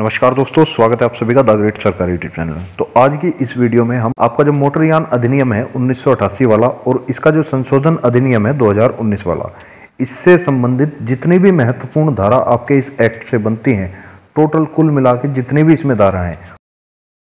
नमस्कार दोस्तों, स्वागत है आप सभी का द ग्रेट सरकारी यूट्यूब चैनल में। तो आज की इस वीडियो में हम आपका जो मोटरयान अधिनियम है 1988 वाला और इसका जो संशोधन अधिनियम है 2019 वाला, इससे संबंधित जितनी भी महत्वपूर्ण धारा आपके इस एक्ट से बनती हैं, टोटल कुल मिला के जितनी भी इसमें धारा हैं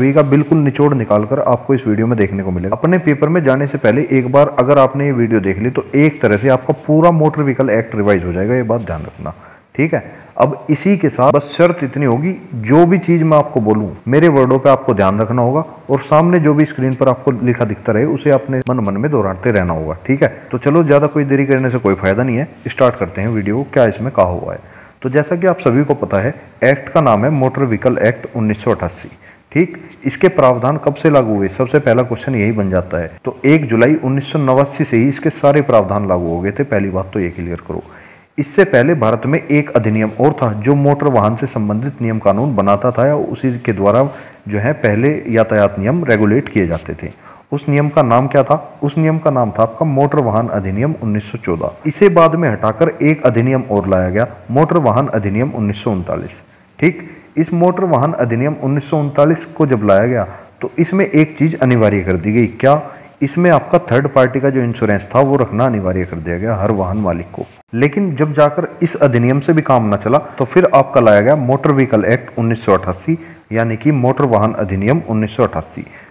का बिल्कुल निचोड़ निकालकर आपको इस वीडियो में देखने को मिलेगा। अपने पेपर में जाने से पहले एक बार अगर आपने ये वीडियो देख ली तो एक तरह से आपका पूरा मोटर व्हीकल एक्ट रिवाइज हो जाएगा, ये बात ध्यान रखना, ठीक है? अब इसी के साथ बस शर्त इतनी होगी, जो भी चीज़ मैं आपको बोलूँ, मेरे वर्डों पे आपको ध्यान रखना होगा और सामने जो भी स्क्रीन पर आपको लिखा दिखता रहे, उसे अपने मन मन में दोहराते रहना होगा, ठीक है? तो चलो, ज़्यादा कोई देरी करने से कोई फ़ायदा नहीं है, स्टार्ट करते हैं वीडियो, क्या इसमें कहा हुआ है। तो जैसा कि आप सभी को पता है, एक्ट का नाम है मोटर व्हीकल एक्ट उन्नीस सौ अठासी, ठीक? इसके प्रावधान कब से लागू हुए? सबसे पहला क्वेश्चन यही बन जाता है। तो एक जुलाई उन्नीस सौ नवासी से ही इसके सारे प्रावधान लागू हो गए थे, पहली बात तो ये क्लियर करो। इससे पहले भारत में एक अधिनियम और था जो मोटर वाहन से संबंधित नियम कानून बनाता था या उसी के द्वारा जो है पहले यातायात नियम रेगुलेट किए जाते थे। उस नियम का नाम क्या था? उस नियम का नाम था आपका मोटर वाहन अधिनियम 1914 इसे बाद में हटाकर एक अधिनियम और लाया गया, मोटर वाहन अधिनियम उन्नीस सौ उनतालीस। ठीक, इस मोटर वाहन अधिनियम उन्नीस सौ उनतालीस को जब लाया गया तो इसमें एक चीज़ अनिवार्य कर दी गई। क्या? इसमें आपका थर्ड पार्टी का जो इंश्योरेंस था, वो रखना अनिवार्य कर दिया गया हर वाहन मालिक को। लेकिन जब जाकर इस अधिनियम से भी काम न चला तो फिर आपका लाया गया मोटर व्हीकल एक्ट उन्नीस यानी कि मोटर वाहन अधिनियम उन्नीस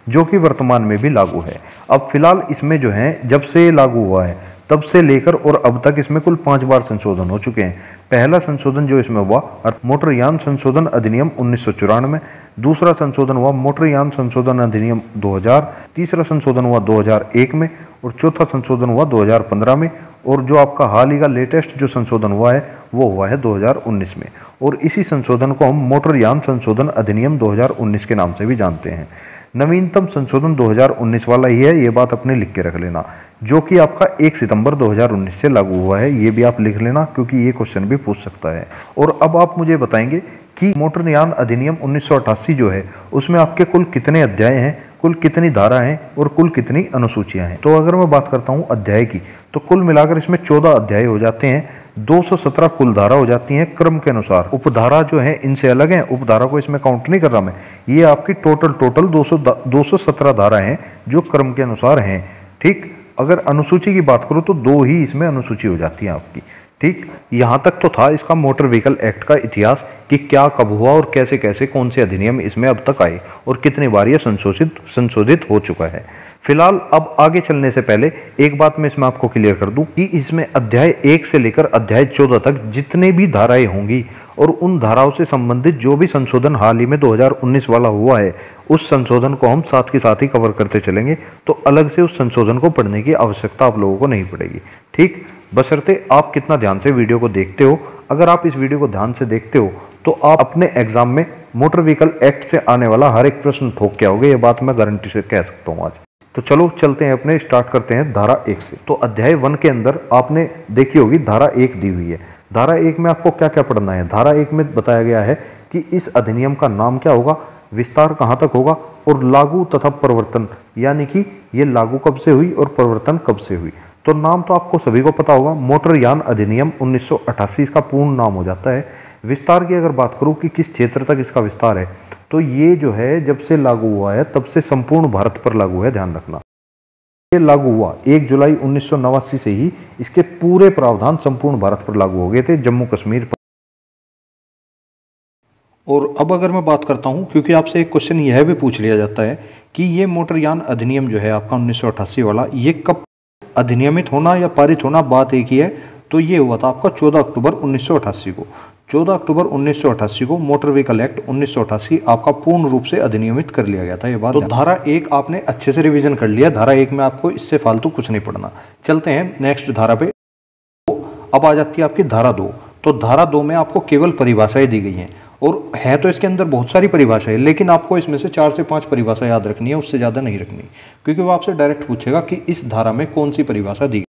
जो कि वर्तमान में भी लागू है। अब फ़िलहाल इसमें जो है, जब से लागू हुआ है, तब से लेकर और अब तक इसमें कुल पाँच बार संशोधन हो चुके हैं। पहला संशोधन जो इसमें हुआ मोटरयान संशोधन अधिनियम उन्नीस दूसरा संशोधन हुआ मोटरयान संशोधन अधिनियम 2000 तीसरा संशोधन हुआ 2001 में और चौथा संशोधन हुआ 2015 में, और जो आपका हाल ही का लेटेस्ट जो संशोधन हुआ है, वो हुआ है 2019 में। और इसी संशोधन को हम मोटरयान संशोधन अधिनियम 2019 के नाम से भी जानते हैं। नवीनतम संशोधन 2019 वाला ही है, ये बात अपने लिख के रख लेना। जो कि आपका 1 सितंबर 2019 से लागू हुआ है, ये भी आप लिख लेना, क्योंकि ये क्वेश्चन भी पूछ सकता है। और अब आप मुझे बताएँगे कि मोटरयान अधिनियम उन्नीस सौ अट्ठासी जो है, उसमें आपके कुल कितने अध्याय हैं? कुल कितनी धारा हैं और कुल कितनी अनुसूचियाँ हैं? तो अगर मैं बात करता हूँ अध्याय की तो कुल मिलाकर इसमें चौदह अध्याय हो जाते हैं 217 कुल धारा हो जाती हैं क्रम के अनुसार। उपधारा जो है, इनसे अलग है, उपधारा को इसमें काउंट नहीं कर रहा मैं। ये आपकी टोटल टोटल 200 217 धारा हैं जो क्रम के अनुसार हैं। ठीक? अगर अनुसूची की बात करूँ तो दो ही इसमें अनुसूची हो जाती है आपकी। ठीक? यहाँ तक तो था इसका मोटर व्हीकल एक्ट का इतिहास कि क्या कब हुआ और कैसे कैसे कौन से अधिनियम इसमें अब तक आए और कितनी बार यह संशोधित संशोधित हो चुका है। फ़िलहाल अब आगे चलने से पहले एक बात मैं इसमें आपको क्लियर कर दूँ कि इसमें अध्याय एक से लेकर अध्याय चौदह तक जितने भी धाराएँ होंगी और उन धाराओं से संबंधित जो भी संशोधन हाल ही में 2019 वाला हुआ है, उस संशोधन को हम साथ के साथ ही कवर करते चलेंगे तो अलग से उस संशोधन को पढ़ने की आवश्यकता आप लोगों को नहीं पड़ेगी। ठीक? बसरते आप कितना ध्यान से वीडियो को देखते हो। अगर आप इस वीडियो को ध्यान से देखते हो तो आप अपने एग्ज़ाम में मोटर व्हीकल एक्ट से आने वाला हर एक प्रश्न ठोक के आओगे। ये बात मैं गारंटी से कह सकता हूँ आज। तो चलो, चलते हैं अपने, स्टार्ट करते हैं धारा एक से। तो अध्याय वन के अंदर आपने देखी होगी, धारा एक दी हुई है। धारा एक में आपको क्या क्या पढ़ना है? धारा एक में बताया गया है कि इस अधिनियम का नाम क्या होगा, विस्तार कहाँ तक होगा, और लागू तथा परिवर्तन, यानी कि ये लागू कब से हुई और परिवर्तन कब से हुई। तो नाम तो आपको सभी को पता होगा, मोटर यान अधिनियम उन्नीस इसका पूर्ण नाम हो जाता है। विस्तार की अगर बात करूँ कि किस क्षेत्र तक इसका विस्तार है तो ये जो है, जब से लागू हुआ है, तब से संपूर्ण भारत पर लागू है, ध्यान रखना। ये लागू हुआ एक जुलाई उन्नीस सौ नवासी से ही, इसके पूरे प्रावधान संपूर्ण भारत पर लागू हो गए थे, जम्मू कश्मीर पर। और अब अगर मैं बात करता हूँ, क्योंकि आपसे एक क्वेश्चन यह भी पूछ लिया जाता है कि ये मोटरयान अधिनियम जो है आपका उन्नीस सौ अठासी वाला, ये कब अधिनियमित होना या पारित होना बात एक ही है तो ये हुआ था आपका 14 अक्टूबर उन्नीस सौ अठासी को। 14 अक्टूबर उन्नीस सौ अठासी को मोटर व्हीकल एक्ट उन्नीस सौ अठासी आपका पूर्ण रूप से अधिनियमित कर लिया गया था ये बात तो धारा एक आपने अच्छे से रिवीजन कर लिया धारा एक में आपको इससे फालतू कुछ नहीं पढ़ना। चलते हैं नेक्स्ट धारा पे। अब आ जाती है आपकी धारा दो। तो धारा दो में आपको केवल परिभाषाएँ दी गई हैं। और है तो इसके अंदर बहुत सारी परिभाषाएँ लेकिन आपको इसमें से चार से पाँच परिभाषा याद रखनी है, उससे ज़्यादा नहीं रखनी, क्योंकि वो आपसे डायरेक्ट पूछेगा कि इस धारा में कौन सी परिभाषा दी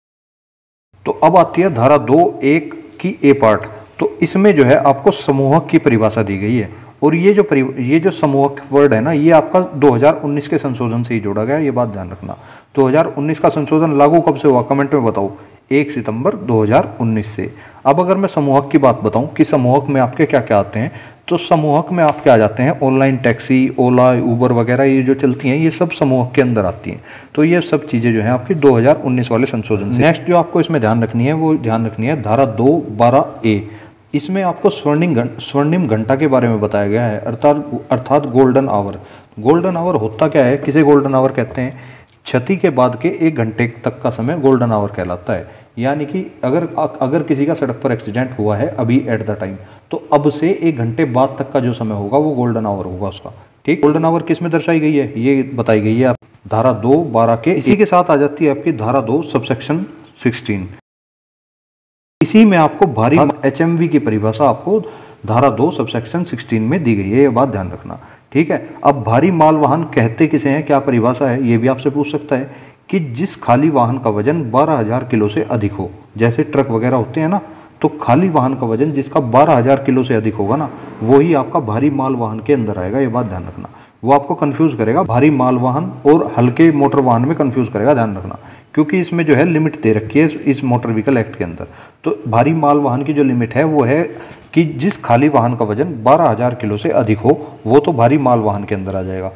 तो अब आती है धारा दो, एक की ए पार्ट। तो इसमें जो है आपको समूहक की परिभाषा दी गई है, और ये जो ये जो समूहक वर्ड है ना, ये आपका 2019 के संशोधन से ही जोड़ा गया ये बात ध्यान रखना। 2019 का संशोधन लागू कब से हुआ, कमेंट में बताओ। एक सितंबर 2019 से। अब अगर मैं समूहक की बात बताऊँ कि समूहक में आपके क्या क्या आते हैं तो समूहक में आपके आ जाते हैं? ऑनलाइन टैक्सी, ओला, ऊबर वगैरह ये जो चलती हैं, ये सब समूहक के अंदर आती हैं। तो ये सब चीज़ें जो हैं आपकी 2019 वाले संशोधन से। नेक्स्ट जो आपको इसमें ध्यान रखनी है, वो ध्यान रखनी है धारा दो बारह ए। इसमें आपको स्वर्णिम स्वर्णिम घंटा के बारे में बताया गया है, अर्थात अर्थात गोल्डन आवर। गोल्डन आवर होता क्या है? किसे गोल्डन आवर कहते हैं? क्षति के बाद के एक घंटे तक का समय गोल्डन आवर कहलाता है। यानी कि अगर अगर किसी का सड़क पर एक्सीडेंट हुआ है अभी एट द टाइम तो अब से एक घंटे बाद तक का जो समय होगा वो गोल्डन आवर होगा उसका। ठीक? गोल्डन आवर किसमें दर्शाई गई है? ये बताई गई है आप। धारा दो बारह के इसी के साथ आ जाती है आपकी धारा दो सबसेक्शन सिक्सटीन इसी में आपको भारी एचएमवी की परिभाषा आपको धारा दो सबसेक्शन सिक्सटीन में दी गई है ये बात ध्यान रखना। ठीक है? अब भारी माल वाहन कहते किसे हैं? क्या परिभाषा है? ये भी आपसे पूछ सकता है। कि जिस खाली वाहन का वज़न 12000 किलो से अधिक हो, जैसे ट्रक वगैरह होते हैं ना तो खाली वाहन का वज़न जिसका 12000 किलो से अधिक होगा ना, वही आपका भारी माल वाहन के अंदर आएगा, ये बात ध्यान रखना। वो आपको कंफ्यूज करेगा, भारी माल वाहन और हल्के मोटर वाहन में कंफ्यूज करेगा, ध्यान रखना। क्योंकि इसमें जो है लिमिट दे रखी है इस मोटर व्हीकल एक्ट के अंदर। तो भारी माल वाहन की जो लिमिट है, वो है कि जिस खाली वाहन का वज़न 12000 किलो से अधिक हो, वो तो भारी माल वाहन के अंदर आ जाएगा।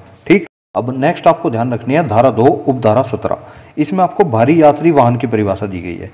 अब नेक्स्ट आपको ध्यान रखनी है धारा दो उपधारा सत्रह। इसमें आपको भारी यात्री वाहन की परिभाषा दी गई है।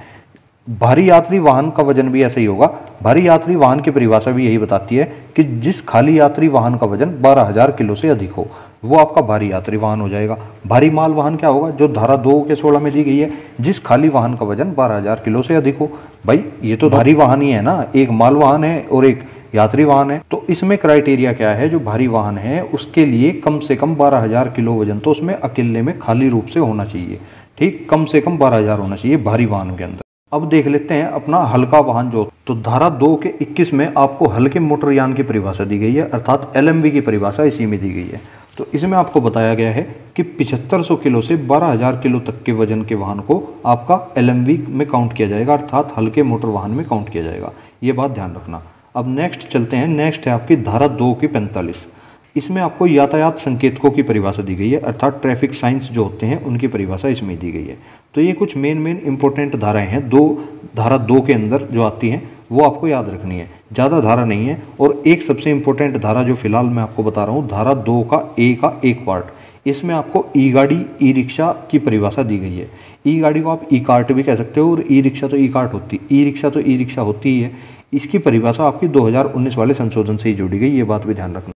भारी यात्री वाहन का वज़न भी ऐसे ही होगा। भारी यात्री वाहन की परिभाषा भी यही बताती है कि जिस खाली यात्री वाहन का वज़न 12000 किलो से अधिक हो वो आपका भारी यात्री वाहन हो जाएगा। भारी माल वाहन क्या होगा? जो धारा दो के सोलह में दी गई है जिस खाली वाहन का वज़न 12000 किलो से अधिक हो। भाई ये तो भारी वाहन ही है ना? एक माल वाहन है और एक यात्री वाहन है। तो इसमें क्राइटेरिया क्या है? जो भारी वाहन है, उसके लिए कम से कम बारह हज़ार किलो वज़न तो उसमें अकेले में खाली रूप से होना चाहिए। ठीक? कम से कम बारह हज़ार होना चाहिए भारी वाहन के अंदर। अब देख लेते हैं अपना हल्का वाहन जो तो धारा दो के 21 में आपको हल्के मोटरयान की परिभाषा दी गई है, अर्थात एलएमवी की परिभाषा इसी में दी गई है। तो इसमें आपको बताया गया है कि पिछहत्तर किलो से 12000 किलो तक के वज़न के वाहन को आपका एलएमवी में काउंट किया जाएगा, अर्थात हल्के मोटर वाहन में काउंट किया जाएगा। ये बात ध्यान रखना। अब नेक्स्ट चलते हैं। नेक्स्ट है आपकी धारा दो की पैंतालीस। इसमें आपको यातायात संकेतकों की परिभाषा दी गई है, अर्थात ट्रैफ़िक साइंस जो होते हैं, उनकी परिभाषा इसमें दी गई है। तो ये कुछ मेन मेन इंपॉर्टेंट धाराएँ हैं। दो धारा दो के अंदर जो आती हैं, वो आपको याद रखनी है। ज़्यादा धारा नहीं है। और एक सबसे इंपॉर्टेंट धारा जो फ़िलहाल मैं आपको बता रहा हूँ, धारा दो का ए का एक पार्ट इसमें आपको ई गाड़ी ई रिक्शा की परिभाषा दी गई है। ई गाड़ी को आप ई कार्ट भी कह सकते हो। और ई रिक्शा तो ई कार्ट होती ई रिक्शा तो ई रिक्शा होती ही है। इसकी परिभाषा आपकी 2019 वाले संशोधन से ही जोड़ी गई, ये बात भी ध्यान रखना।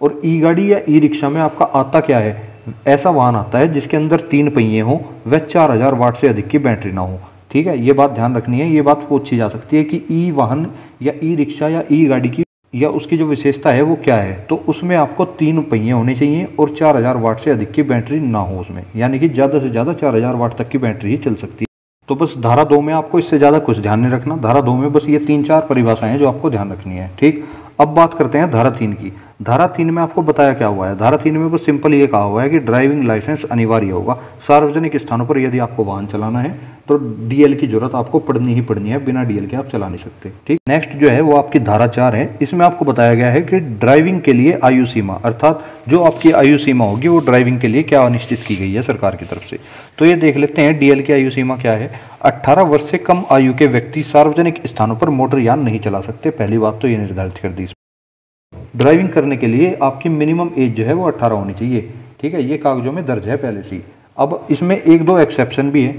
और ई गाड़ी या ई रिक्शा में आपका आता क्या है? ऐसा वाहन आता है जिसके अंदर तीन पहिए हों वह चार हज़ार वाट से अधिक की बैटरी ना हो। ठीक है? ये बात ध्यान रखनी है। ये बात पूछी जा सकती है कि ई वाहन या ई रिक्शा या ई गाड़ी की या उसकी जो विशेषता है वो क्या है? तो उसमें आपको तीन पहिए होने चाहिए और चार हज़ार वाट से अधिक की बैटरी ना हो उसमें। यानी कि ज़्यादा से ज़्यादा चार हज़ार वाट तक की बैटरी ही चल सकती है। तो बस धारा दो में आपको इससे ज़्यादा कुछ ध्यान नहीं रखना। धारा दो में बस ये तीन चार परिभाषाएँ हैं जो आपको ध्यान रखनी है, ठीक? अब बात करते हैं धारा तीन की। धारा तीन में आपको बताया क्या हुआ है? धारा तीन में बस सिंपल ये कहा हुआ है कि ड्राइविंग लाइसेंस अनिवार्य होगा। सार्वजनिक स्थानों पर यदि आपको वाहन चलाना है तो डीएल की ज़रूरत आपको पड़नी ही पड़नी है, बिना डीएल के आप चला नहीं सकते, ठीक? नेक्स्ट जो है वो आपकी धारा चार है। इसमें आपको बताया गया है कि ड्राइविंग के लिए आयु सीमा, अर्थात जो आपकी आयु सीमा होगी, वो ड्राइविंग के लिए क्या निश्चित की गई है सरकार की तरफ़ से? तो ये देख लेते हैं डीएल की आयु सीमा क्या है? अट्ठारह वर्ष से कम आयु के व्यक्ति सार्वजनिक स्थानों पर मोटर यान नहीं चला सकते। पहली बात तो ये निर्धारित कर दी। ड्राइविंग करने के लिए आपकी मिनिमम एज जो है वो 18 होनी चाहिए। ठीक है, ये कागजों में दर्ज है पहले से अब इसमें एक दो एक्सेप्शन भी है।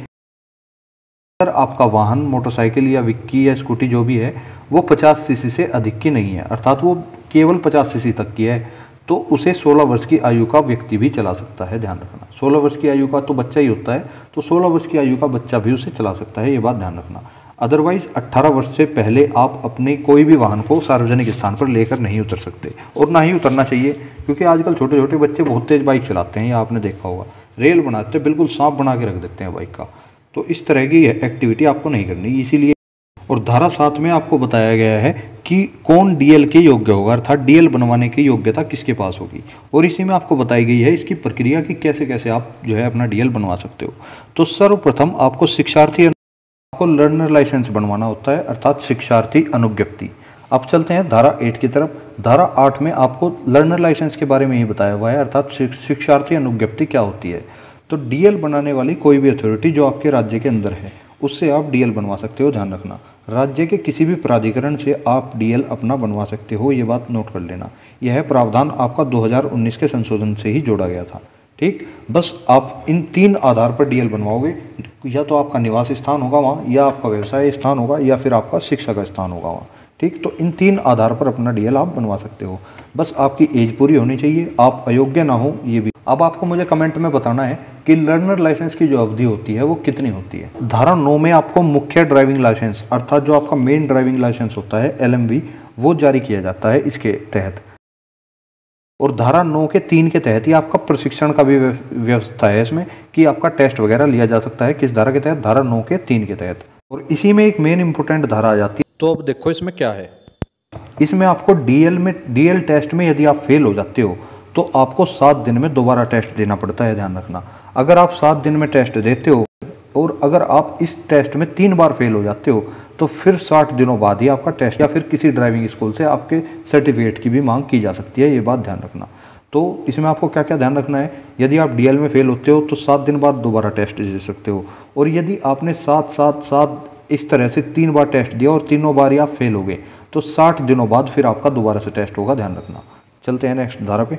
अगर आपका वाहन मोटरसाइकिल या विक्की या स्कूटी जो भी है, वो 50 सीसी से अधिक की नहीं है। अर्थात वो केवल 50 सीसी तक की है। तो उसे 16 वर्ष की आयु का व्यक्ति भी चला सकता है, ध्यान रखना। 16 वर्ष की आयु का तो बच्चा ही होता है तो 16 वर्ष की आयु का बच्चा भी उसे चला सकता है, ये बात ध्यान रखना। अदरवाइज़ 18 वर्ष से पहले आप अपने कोई भी वाहन को सार्वजनिक स्थान पर लेकर नहीं उतर सकते, और ना ही उतरना चाहिए, क्योंकि आजकल छोटे छोटे बच्चे बहुत तेज बाइक चलाते हैं, या आपने देखा होगा। रेल बनाते, बिल्कुल सांप बना के रख देते हैं बाइक का। तो इस तरह की एक्टिविटी आपको नहीं करनी, इसीलिए, और धारा सात में आपको बताया गया है कि कौन डीएल के योग्य होगा, अर्थात डीएल बनवाने की योग्यता किसके पास होगी? और इसी में आपको बताई गई है इसकी प्रक्रिया की कैसे कैसे आप जो है अपना डीएल बनवा सकते हो। तो सर्वप्रथम आपको शिक्षार्थी आपको लर्नर लाइसेंस बनवाना होता है, अर्थात शिक्षार्थी अनुज्ञप्ति। अब चलते हैं धारा एट की तरफ़। धारा आठ में आपको लर्नर लाइसेंस के बारे में ही बताया हुआ है, अर्थात शिक्षार्थी अनुज्ञप्ति क्या होती है। तो डीएल बनाने वाली कोई भी अथॉरिटी जो आपके राज्य के अंदर है, उससे आप डीएल बनवा सकते हो, ध्यान रखना। राज्य के किसी भी प्राधिकरण से आप डीएल अपना बनवा सकते हो, ये बात नोट कर लेना। यह प्रावधान आपका 2019 के संशोधन से ही जोड़ा गया था। ठीक? बस आप इन तीन आधार पर डीएल बनवाओगे। या तो आपका निवास स्थान होगा वहाँ, या आपका व्यवसाय स्थान होगा, या फिर आपका शिक्षा का स्थान होगा वहाँ। ठीक? तो इन तीन आधार पर अपना डीएल आप बनवा सकते हो। बस आपकी एज पूरी होनी चाहिए। आप अयोग्य ना हो, ये भी अब आपको मुझे कमेंट में बताना है कि लर्नर लाइसेंस की जो अवधि होती है वो कितनी होती है? धारा नौ में आपको मुख्य ड्राइविंग लाइसेंस अर्थात जो आपका मेन ड्राइविंग लाइसेंस होता है एल वो जारी किया जाता है इसके तहत। और धारा नौ के तीन के तहत ही आपका प्रशिक्षण का भी व्यवस्था है इसमें कि आपका टेस्ट वगैरह लिया जा सकता है किस धारा के तहत? धारा नौ के तीन के तहत। और इसी में एक मेन इंपोर्टेंट धारा आ जाती है। तो अब देखो इसमें क्या है? इसमें आपको डीएल में डीएल टेस्ट में यदि आप फेल हो जाते हो तो आपको सात दिन में दोबारा टेस्ट देना पड़ता है ध्यान रखना। अगर आप सात दिन में टेस्ट देते हो और अगर आप इस टेस्ट में तीन बार फेल हो जाते हो तो फिर साठ दिनों बाद ही आपका टेस्ट या फिर किसी ड्राइविंग स्कूल से आपके सर्टिफिकेट की भी मांग की जा सकती है, ये बात ध्यान रखना। तो इसमें आपको क्या क्या ध्यान रखना है? यदि आप डीएल में फेल होते हो तो सात दिन बाद दोबारा टेस्ट दे सकते हो। और यदि आपने सात सात सात इस तरह से तीन बार टेस्ट दिया और तीनों बार ही आप फेल हो गए तो साठ दिनों बाद फिर आपका दोबारा से टेस्ट होगा, ध्यान रखना। चलते हैं नेक्स्ट धारा पे।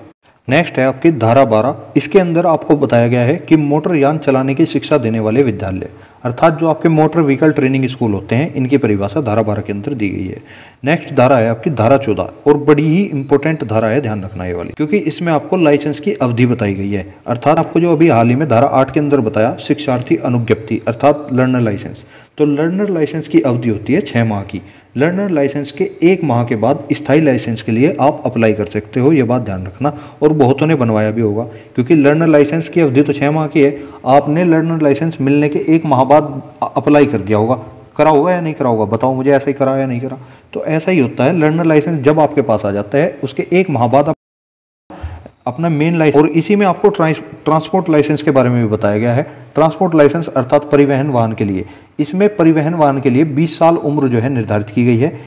नेक्स्ट है आपकी धारा बारह। इसके अंदर आपको बताया गया है कि मोटर यान चलाने की शिक्षा देने वाले विद्यालय, अर्थात जो आपके मोटर व्हीकल ट्रेनिंग स्कूल होते हैं, इनकी परिभाषा धारा बारह के अंदर दी गई है। नेक्स्ट धारा है आपकी धारा चौदह, और बड़ी ही इंपॉर्टेंट धारा है, ध्यान रखना ये वाली, क्योंकि इसमें आपको लाइसेंस की अवधि बताई गई है। अर्थात आपको जो अभी हाल ही में धारा आठ के अंदर बताया, शिक्षार्थी अनुज्ञप्ति, अर्थात लर्नर लाइसेंस तो लर्नर लाइसेंस की अवधि होती है छह माह की। लर्नर लाइसेंस के एक माह के बाद स्थायी लाइसेंस के लिए आप अप्लाई कर सकते हो, ये बात ध्यान रखना। और बहुतों ने बनवाया भी होगा, क्योंकि लर्नर लाइसेंस की अवधि तो छः माह की है। आपने लर्नर लाइसेंस मिलने के एक माह बाद अप्लाई कर दिया होगा। करा होगा या नहीं करा होगा? बताओ मुझे ऐसा ही करा या नहीं करा। तो ऐसा ही होता है लर्नर लाइसेंस जब आपके पास आ जाता है, उसके एक माह बाद अपना मेन लाइसेंस और इसी में आपको ट्रांसपोर्ट लाइसेंस के बारे में भी बताया गया है। ट्रांसपोर्ट लाइसेंस अर्थात परिवहन वाहन के लिए। इसमें परिवहन वाहन के लिए 20 साल उम्र जो है निर्धारित की गई है।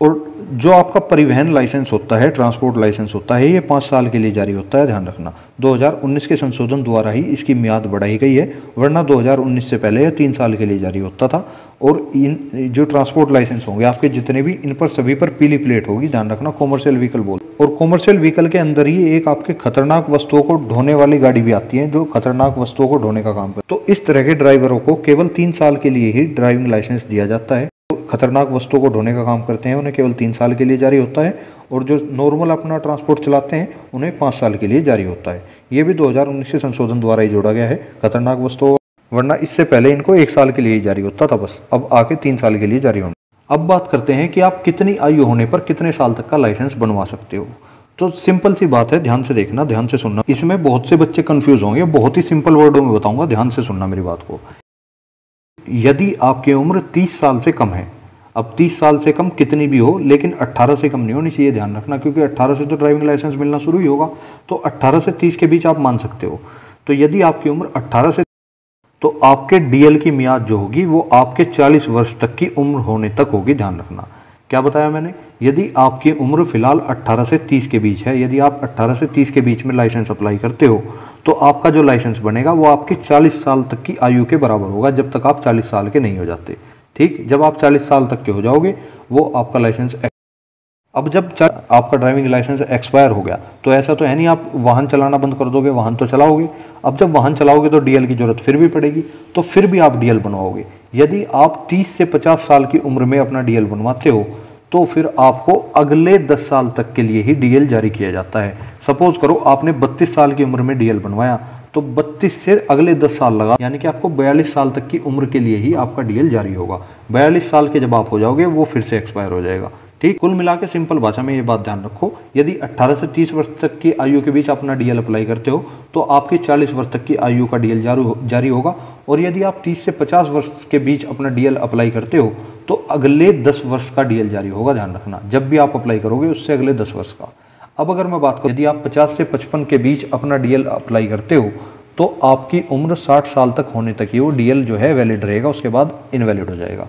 और जो आपका परिवहन लाइसेंस होता है, ट्रांसपोर्ट लाइसेंस होता है, ये पाँच साल के लिए जारी होता है, ध्यान रखना। 2019 के संशोधन द्वारा ही इसकी मियाद बढ़ाई गई है, वरना 2019 से पहले यह तीन साल के लिए जारी होता था। और इन, जो ट्रांसपोर्ट लाइसेंस होंगे, आपके जितने भी, इन पर सभी पर पीली प्लेट होगी, ध्यान रखना कॉमर्शियल व्हीकल बोल। और कॉमर्शियल व्हीकल के अंदर ही एक आपके खतरनाक वस्तुओं को ढोने वाली गाड़ी भी आती है, जो खतरनाक वस्तुओं को ढोने का काम करती है। तो इस तरह के ड्राइवरों को केवल तीन साल के लिए ही ड्राइविंग लाइसेंस दिया जाता है। खतरनाक वस्तुओं को ढोने का काम करते हैं, उन्हें केवल तीन साल के लिए जारी होता है, और जो नॉर्मल अपना ट्रांसपोर्ट चलाते हैं, उन्हें पाँच साल के लिए जारी होता है। ये भी 2019 के संशोधन द्वारा ही जोड़ा गया है, खतरनाक वस्तुओं वरना इससे पहले इनको एक साल के लिए जारी होता था बस। अब आके तीन साल के लिए जारी होना। अब बात करते हैं कि आप कितनी आयु होने पर कितने साल तक का लाइसेंस बनवा सकते हो। तो सिंपल सी बात है, ध्यान से देखना, ध्यान से सुनना। इसमें बहुत से बच्चे कंफ्यूज होंगे। बहुत ही सिंपल वर्डों में बताऊँगा, ध्यान से सुनना मेरी बात को। यदि आपकी उम्र 30 साल से कम है, अब 30 साल से कम कितनी भी हो, लेकिन 18 से कम नहीं होनी चाहिए, ध्यान रखना, क्योंकि 18 से तो ड्राइविंग लाइसेंस मिलना शुरू ही होगा। तो 18 से 30 के बीच आप मान सकते हो। तो यदि आपकी उम्र 18 से तो आपके डीएल की मियाद जो होगी, वो आपके 40 वर्ष तक की उम्र होने तक होगी, ध्यान रखना। क्या बताया मैंने? यदि आपकी उम्र फ़िलहाल 18 से 30 के बीच है, यदि आप 18 से 30 के बीच में लाइसेंस अप्लाई करते हो तो आपका जो लाइसेंस बनेगा, वो आपकी 40 साल तक की आयु के बराबर होगा, जब तक आप 40 साल के नहीं हो जाते। ठीक? जब आप 40 साल तक के हो जाओगे, वो आपका लाइसेंस अब जब आपका ड्राइविंग लाइसेंस एक्सपायर हो गया तो ऐसा तो है नहीं आप वाहन चलाना बंद कर दोगे, वाहन तो चलाओगे। अब जब वाहन चलाओगे तो डीएल की ज़रूरत फिर भी पड़ेगी तो फिर भी आप डीएल बनवाओगे। यदि आप 30 से 50 साल की उम्र में अपना डीएल बनवाते हो तो फिर आपको अगले 10 साल तक के लिए ही डीएल जारी किया जाता है। सपोज़ करो आपने 32 साल की उम्र में डीएल बनवाया तो 32 से अगले 10 साल लगा, यानी कि आपको 42 साल तक की उम्र के लिए ही आपका डीएल जारी होगा। 42 साल के जब आप हो जाओगे, वो फिर से एक्सपायर हो जाएगा। ठीक? कुल मिला के सिंपल भाषा में ये बात ध्यान रखो, यदि 18 से 30 वर्ष तक की आयु के बीच अपना डीएल अप्लाई करते हो तो आपकी 40 वर्ष तक की आयु का डीएल जारी होगा। और यदि आप 30 से 50 वर्ष के बीच अपना डीएल अप्लाई करते हो तो अगले 10 वर्ष का डीएल जारी होगा, ध्यान रखना। जब भी आप अप्लाई करोगे, उससे अगले 10 वर्ष का। अब अगर मैं बात करूँ, यदि आप 50 से 55 के बीच अपना डीएल अप्लाई करते हो तो आपकी उम्र 60 साल तक होने तक ही वो डीएल जो है वैलिड रहेगा, उसके बाद इनवैलिड हो जाएगा।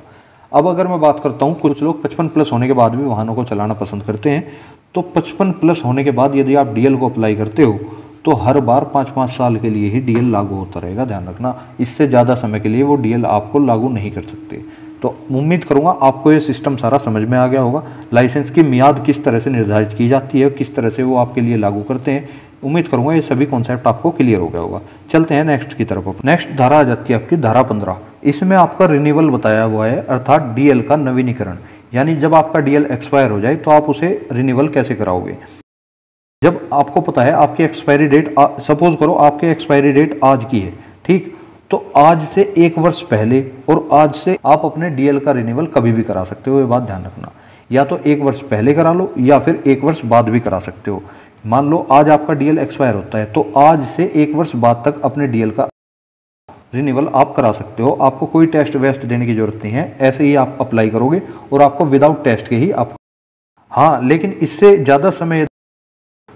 अब अगर मैं बात करता हूँ, कुछ लोग 55 प्लस होने के बाद भी वाहनों को चलाना पसंद करते हैं। तो 55 प्लस होने के बाद यदि आप डीएल को अप्लाई करते हो तो हर बार पाँच पाँच साल के लिए ही डीएल लागू होता रहेगा, ध्यान रखना। इससे ज़्यादा समय के लिए वो डीएल आपको लागू नहीं कर सकते। तो उम्मीद करूँगा आपको ये सिस्टम सारा समझ में आ गया होगा। लाइसेंस की मियाद किस तरह से निर्धारित की जाती है, किस तरह से वो आपके लिए लागू करते हैं, उम्मीद करूँगा ये सभी कॉन्सेप्ट आपको क्लियर हो गया होगा। चलते हैं नेक्स्ट की तरफ़। नेक्स्ट धारा आ जाती है आपकी, धारा पंद्रह। इसमें आपका रिन्यूअल बताया हुआ है, अर्थात डीएल का नवीनीकरण। यानी जब आपका डीएल एक्सपायर हो जाए तो आप उसे रिन्यूअल कैसे कराओगे? जब आपको पता है आपकी एक्सपायरी डेट सपोज़ करो आपकी एक्सपायरी डेट आज की है, ठीक? तो आज से एक वर्ष पहले और आज से आप अपने डीएल का रिन्यूअल कभी भी करा सकते हो, ये बात ध्यान रखना। या तो एक वर्ष पहले करा लो, या फिर एक वर्ष बाद भी करा सकते हो। मान लो आज आपका डीएल एक्सपायर होता है तो आज से एक वर्ष बाद तक अपने डीएल का रिन्यूअल आप करा सकते हो। आपको कोई टेस्ट वेस्ट देने की ज़रूरत नहीं है। ऐसे ही आप अप्लाई करोगे और आपको विदाउट टेस्ट के ही आप हाँ लेकिन इससे ज़्यादा समय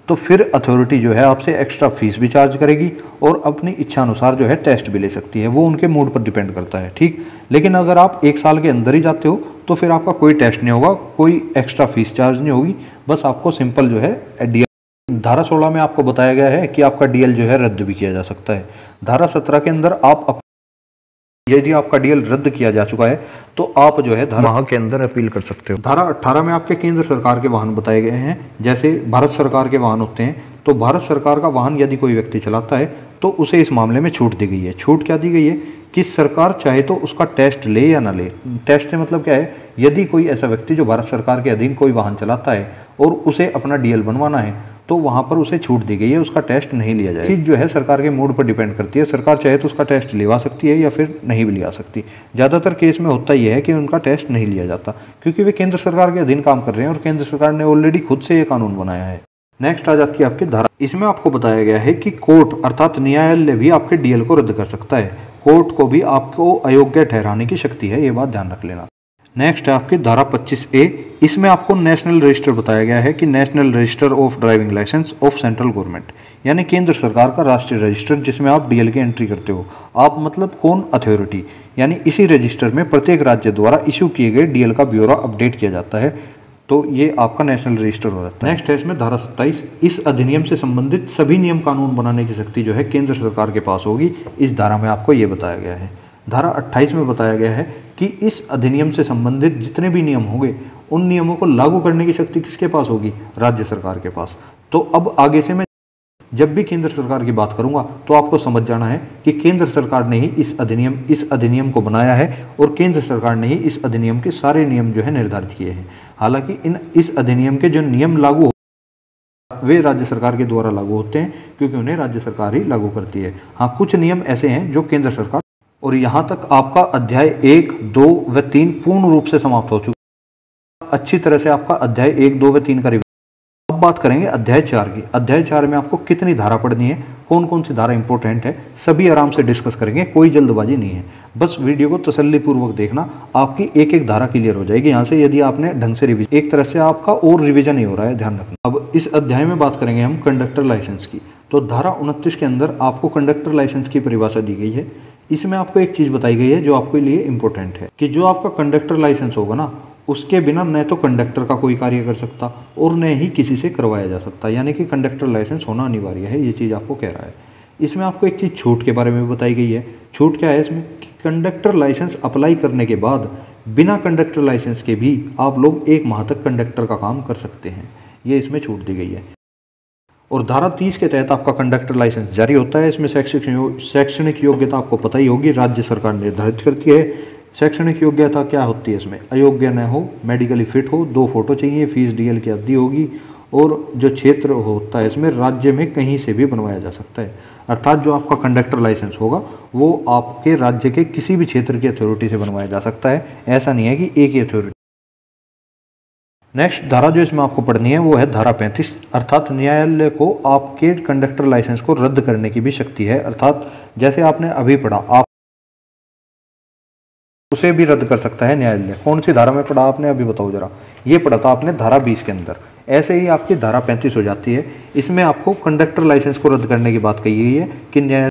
तो फिर अथॉरिटी जो है आपसे एक्स्ट्रा फ़ीस भी चार्ज करेगी और अपनी इच्छा अनुसार जो है टेस्ट भी ले सकती है। वो उनके मूड पर डिपेंड करता है, ठीक? लेकिन अगर आप एक साल के अंदर ही जाते हो तो फिर आपका कोई टेस्ट नहीं होगा, कोई एक्स्ट्रा फ़ीस चार्ज नहीं होगी। बस आपको सिंपल जो है डीएल धारा सोलह में आपको बताया गया है कि आपका डीएल जो है रद्द भी किया जा सकता है। धारा सत्रह के अंदर आप यदि आपका डीएल रद्द किया जा चुका है तो आप जो है धारा के अंदर अपील कर सकते हो। धारा 18 में आपके केंद्र सरकार के वाहन बताए गए हैं। जैसे भारत सरकार के वाहन होते हैं तो भारत सरकार का वाहन यदि कोई व्यक्ति चलाता है तो उसे इस मामले में छूट दी गई है। छूट क्या दी गई है? कि सरकार चाहे तो उसका टेस्ट ले या ना ले। टेस्ट मतलब क्या है? यदि कोई ऐसा व्यक्ति जो भारत सरकार के अधीन कोई वाहन चलाता है और उसे अपना डीएल बनवाना है तो वहाँ पर उसे छूट दी गई है, उसका टेस्ट नहीं लिया जाए चीज़ जो है, सरकार के मूड पर डिपेंड करती है। सरकार चाहे तो उसका टेस्ट लिवा सकती है या फिर नहीं भी लिया सकती। ज़्यादातर केस में होता यह है कि उनका टेस्ट नहीं लिया जाता, क्योंकि वे केंद्र सरकार के अधीन काम कर रहे हैं और केंद्र सरकार ने ऑलरेडी खुद से ये कानून बनाया है। नेक्स्ट आ जाती है आपकी धारा। इसमें आपको बताया गया है कि कोर्ट अर्थात न्यायालय भी आपके डीएल को रद्द कर सकता है। कोर्ट को भी आपको अयोग्य ठहराने की शक्ति है, ये बात ध्यान रख लेना। नेक्स्ट है आपकी धारा 25 ए, इसमें आपको नेशनल रजिस्टर बताया गया है कि national register of driving license of central government यानी केंद्र सरकार का राष्ट्रीय रजिस्टर जिसमें आप डीएल की एंट्री करते हो। आप मतलब कौन अथॉरिटी यानी इसी रजिस्टर में प्रत्येक राज्य द्वारा इशू किए गए डीएल का ब्यौरा अपडेट किया जाता है तो ये आपका नेशनल रजिस्टर हो जाता है। नेक्स्ट है इसमें धारा सत्ताईस, इस अधिनियम से संबंधित सभी नियम कानून बनाने की शक्ति जो है केंद्र सरकार के पास होगी, इस धारा में आपको ये बताया गया है। धारा 28 में बताया गया है कि इस अधिनियम से संबंधित जितने भी नियम होंगे, उन नियमों को लागू करने की शक्ति किसके पास होगी? राज्य सरकार के पास। तो अब आगे से मैं जब भी केंद्र सरकार की बात करूँगा तो आपको समझ जाना है कि केंद्र सरकार ने ही इस अधिनियम इस अधिनियम को बनाया है और केंद्र सरकार ने ही इस अधिनियम के सारे नियम जो है निर्धारित किए हैं। हालाँकि इन, इस अधिनियम के जो नियम लागू वे राज्य सरकार के द्वारा लागू होते हैं, क्योंकि उन्हें राज्य सरकार ही लागू करती है। हाँ कुछ नियम ऐसे हैं जो केंद्र सरकार और यहाँ तक आपका अध्याय एक, दो व तीन पूर्ण रूप से समाप्त हो चुका अच्छी तरह से आपका अध्याय एक, दो व तीन का अब बात करेंगे अध्याय चार की। अध्याय चार में आपको कितनी धारा पढ़नी है कौन कौन सी धारा इंपॉर्टेंट है, सभी आराम से डिस्कस करेंगे, कोई जल्दबाजी नहीं है। बस वीडियो को तसल्ली पूर्वक देखना, आपकी एक एक धारा क्लियर हो जाएगी। यहाँ से यदि आपने ढंग से रिविजन एक तरह से आपका और रिविजन ही हो रहा है, ध्यान रखना। अब इस अध्याय में बात करेंगे हम कंडक्टर लाइसेंस की। तो धारा उनतीस के अंदर आपको कंडक्टर लाइसेंस की परिभाषा दी गई है। इसमें आपको एक चीज़ बताई गई है जो आपके लिए इंपॉर्टेंट है, कि जो आपका कंडक्टर लाइसेंस होगा ना, उसके बिना न तो कंडक्टर का कोई कार्य कर सकता और न ही किसी से करवाया जा सकता। यानी कि कंडक्टर लाइसेंस होना अनिवार्य है, ये चीज़ आपको कह रहा है। इसमें आपको एक चीज़ छूट के बारे में बताई गई है। छूट क्या है इसमें? कि कंडक्टर लाइसेंस अप्लाई करने के बाद बिना कंडक्टर लाइसेंस के भी आप लोग एक माह तक कंडक्टर का काम कर सकते हैं। ये इसमें छूट दी गई है। और धारा तीस के तहत आपका कंडक्टर लाइसेंस जारी होता है। इसमें शैक्षणिक शैक्षणिक योग्यता आपको पता ही होगी। राज्य सरकार निर्धारित करती है। शैक्षणिक योग्यता क्या होती है इसमें? अयोग्य न हो मेडिकली फिट हो, दो फ़ोटो चाहिए फ़ीस डीएल की अद्दी होगी और जो क्षेत्र होता है इसमें राज्य में कहीं से भी बनवाया जा सकता है। अर्थात जो आपका कंडक्टर लाइसेंस होगा, वो आपके राज्य के किसी भी क्षेत्र की अथॉरिटी से बनवाया जा सकता है। ऐसा नहीं है कि एक ही अथॉरिटी नेक्स्ट धारा जो इसमें आपको पढ़नी है, वो है धारा पैंतीस। अर्थात न्यायालय को आपके कंडक्टर लाइसेंस को रद्द करने की भी शक्ति है। अर्थात जैसे आपने अभी पढ़ा, आप उसे भी रद्द कर सकता है न्यायालय। कौन सी धारा में पढ़ा आपने? अभी बताओ जरा। ये पढ़ा था आपने धारा बीस के अंदर। ऐसे ही आपकी धारा पैंतीस हो जाती है। इसमें आपको कंडक्टर लाइसेंस को रद्द करने की बात कही गई है कि न्याय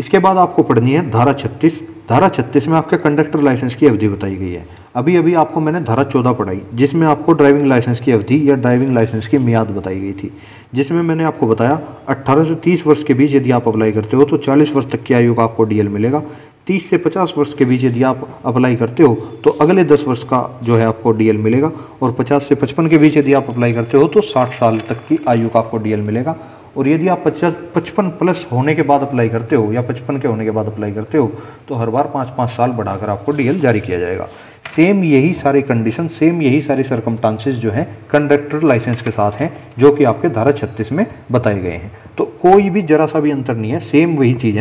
इसके बाद आपको पढ़नी है धारा 36 धारा 36 में आपके कंडक्टर लाइसेंस की अवधि बताई गई है। अभी अभी आपको मैंने धारा 14 पढ़ाई, जिसमें आपको ड्राइविंग लाइसेंस की अवधि या ड्राइविंग लाइसेंस की मियाद बताई गई थी। जिसमें मैंने आपको बताया 18 से 30 वर्ष के बीच यदि आप अप्लाई करते हो तो 40 वर्ष तक की आयु का आपको डीएल मिलेगा। 30 से 50 वर्ष के बीच यदि आप अप्लाई करते हो तो अगले 10 वर्ष का जो है आपको डीएल मिलेगा। और 50 से 55 के बीच यदि आप अप्लाई करते हो तो 60 साल तक की आयु का आपको डीएल मिलेगा। और यदि आप पचास, पचपन प्लस होने के बाद अप्लाई करते हो या पचपन के होने के बाद अप्लाई करते हो तो हर बार पाँच पाँच साल बढ़ाकर आपको डीएल जारी किया जाएगा। सेम यही सारे कंडीशन सेम यही सारे सरकमटांसेस जो हैं कंडक्टर लाइसेंस के साथ हैं, जो कि आपके धारा छत्तीस में बताए गए हैं। तो कोई भी जरा सा भी अंतर नहीं है सेम वही चीज़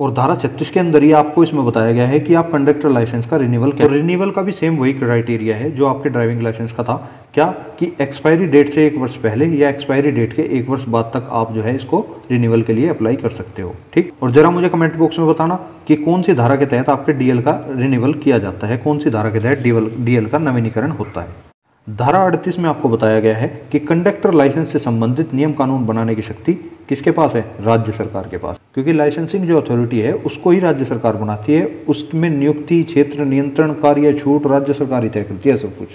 और धारा 36 के अंदर ही आपको इसमें बताया गया है कि आप कंडक्टर लाइसेंस का रिन्यूअल क्या रिन्यूअल का भी सेम वही क्राइटेरिया है जो आपके ड्राइविंग लाइसेंस का था। क्या? कि एक्सपायरी डेट से एक वर्ष पहले या एक्सपायरी डेट के एक वर्ष बाद तक आप जो है इसको रिन्यूअल के लिए अप्लाई कर सकते हो। ठीक? और जरा मुझे कमेंट बॉक्स में बताना कि कौन सी धारा के तहत आपके डीएल का रिन्यूअल किया जाता है? कौन सी धारा के तहत डीएल का नवीनीकरण होता है? धारा अड़तीस में आपको बताया गया है कि कंडक्टर लाइसेंस से संबंधित नियम कानून बनाने की शक्ति किसके पास है? राज्य सरकार के पास। क्योंकि लाइसेंसिंग जो अथॉरिटी है, उसको ही राज्य सरकार बनाती है। उसमें नियुक्ति, क्षेत्र नियंत्रण, कार्य, छूट राज्य सरकार ही तय करती है सब कुछ।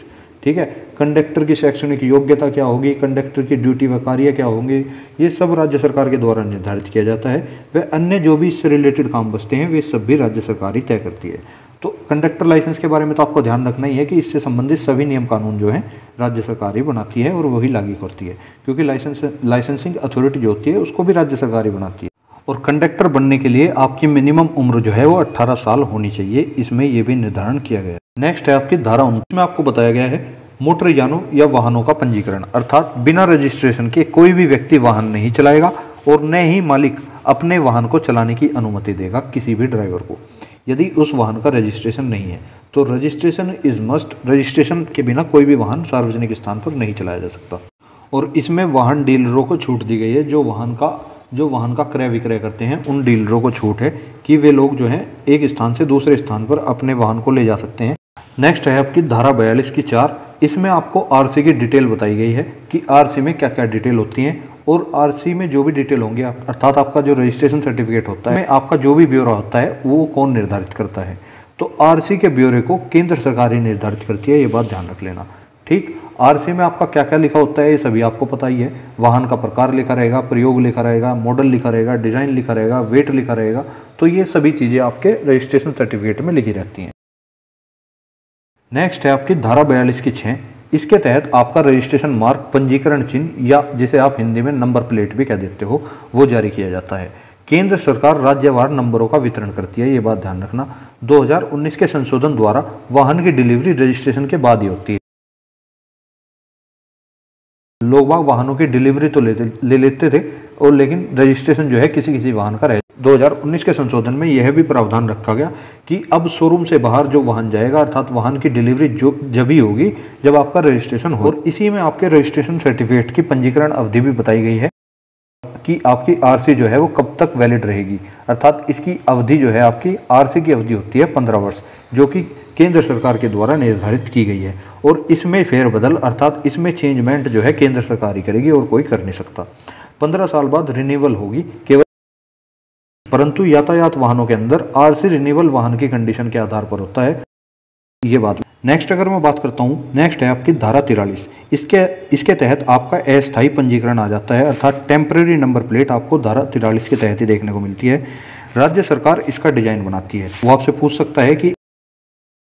ठीक है? कंडक्टर की शैक्षणिक योग्यता क्या होगी? कंडक्टर की ड्यूटी व कार्य क्या होंगे? ये सब राज्य सरकार के द्वारा निर्धारित किया जाता है। वह अन्य जो भी इससे रिलेटेड काम बचते हैं, वे सब भी राज्य सरकार ही तय करती है। तो कंडक्टर लाइसेंस के बारे में तो आपको ध्यान रखना ही है कि इससे संबंधित सभी नियम कानून जो है, राज्य सरकार ही बनाती है और वही लागू करती है। क्योंकि लाइसेंस लाइसेंसिंग अथॉरिटी जो होती है, उसको भी राज्य सरकार ही बनाती है। और कंडक्टर बनने के लिए आपकी मिनिमम उम्र जो है, वो 18 साल होनी चाहिए। इसमें यह भी निर्धारण किया गया है। नेक्स्ट है आपकी धारा उन्नीस। में आपको बताया गया है, मोटर यानों या वाहनों का पंजीकरण। अर्थात बिना रजिस्ट्रेशन के कोई भी व्यक्ति वाहन नहीं चलाएगा और न ही मालिक अपने वाहन को चलाने की अनुमति देगा किसी भी ड्राइवर को। यदि उस वाहन का रजिस्ट्रेशन नहीं है तो रजिस्ट्रेशन इज़ मस्ट रजिस्ट्रेशन के बिना कोई भी वाहन सार्वजनिक स्थान पर नहीं चलाया जा सकता। और इसमें वाहन डीलरों को छूट दी गई है, जो वाहन का, जो वाहन का क्रय विक्रय करते हैं, उन डीलरों को छूट है कि वे लोग जो हैं, एक स्थान से दूसरे स्थान पर अपने वाहन को ले जा सकते हैं। नेक्स्ट है आपकी धारा बयालीस की चार। इसमें आपको आरसी की डिटेल बताई गई है कि आरसी में क्या क्या डिटेल होती हैं। और आरसी में जो भी डिटेल होंगे, आप अर्थात आपका जो रजिस्ट्रेशन सर्टिफिकेट होता है, आपका जो भी ब्यौरा होता है, वो कौन निर्धारित करता है? तो आरसी के ब्यौरे को केंद्र सरकार ही निर्धारित करती है, ये बात ध्यान रख लेना। ठीक? आरसी में आपका क्या क्या लिखा होता है, ये सभी आपको पता ही है। वाहन का प्रकार लिखा रहेगा, प्रयोग लिखा रहेगा मॉडल लिखा रहेगा डिज़ाइन लिखा रहेगा वेट लिखा रहेगा तो ये सभी चीज़ें आपके रजिस्ट्रेशन सर्टिफिकेट में लिखी रहती हैं। नेक्स्ट है आपकी धारा बयालीस की छः इसके तहत आपका रजिस्ट्रेशन मार्क पंजीकरण चिन्ह या जिसे आप हिंदी में नंबर प्लेट भी कह देते हो वो जारी किया जाता है। केंद्र सरकार राज्यवार नंबरों का वितरण करती है ये बात ध्यान रखना। 2019 के संशोधन द्वारा वाहन की डिलीवरी रजिस्ट्रेशन के बाद ही होती है। लोग वाहनों की डिलीवरी तो ले, ले लेते थे और लेकिन रजिस्ट्रेशन जो है किसी किसी वाहन का रह 2019 के संशोधन में यह भी प्रावधान रखा गया कि अब शोरूम से बाहर जो वाहन जाएगा, अर्थात वाहन की डिलीवरी जो, जब ही होगी, जब आपका रजिस्ट्रेशन हो। और इसी में आपके रजिस्ट्रेशन सर्टिफिकेट की पंजीकरण अवधि भी बताई गई है कि आपकी आरसी जो है वो कब तक वैलिड रहेगी। अर्थात इसकी अवधि जो है, आपकी आरसी की अवधि होती है पंद्रह वर्ष, जो कि केंद्र सरकार के द्वारा निर्धारित की गई है। और इसमें फेरबदल, अर्थात इसमें चेंजमेंट जो है, केंद्र सरकार ही करेगी और कोई कर नहीं सकता। पंद्रह साल बाद रिन्यूअल होगी, केवल परंतु यातायात वाहनों के अंदर आरसी रिन्यूअल वाहन की कंडीशन के आधार पर होता है। ये बात। नेक्स्ट अगर मैं बात करता हूँ, नेक्स्ट है आपकी धारा तिरालीस। इसके इसके तहत आपका अस्थायी पंजीकरण आ जाता है, अर्थात टेम्परेरी नंबर प्लेट आपको धारा तिरालीस के तहत ही देखने को मिलती है। राज्य सरकार इसका डिज़ाइन बनाती है। वो आपसे पूछ सकता है कि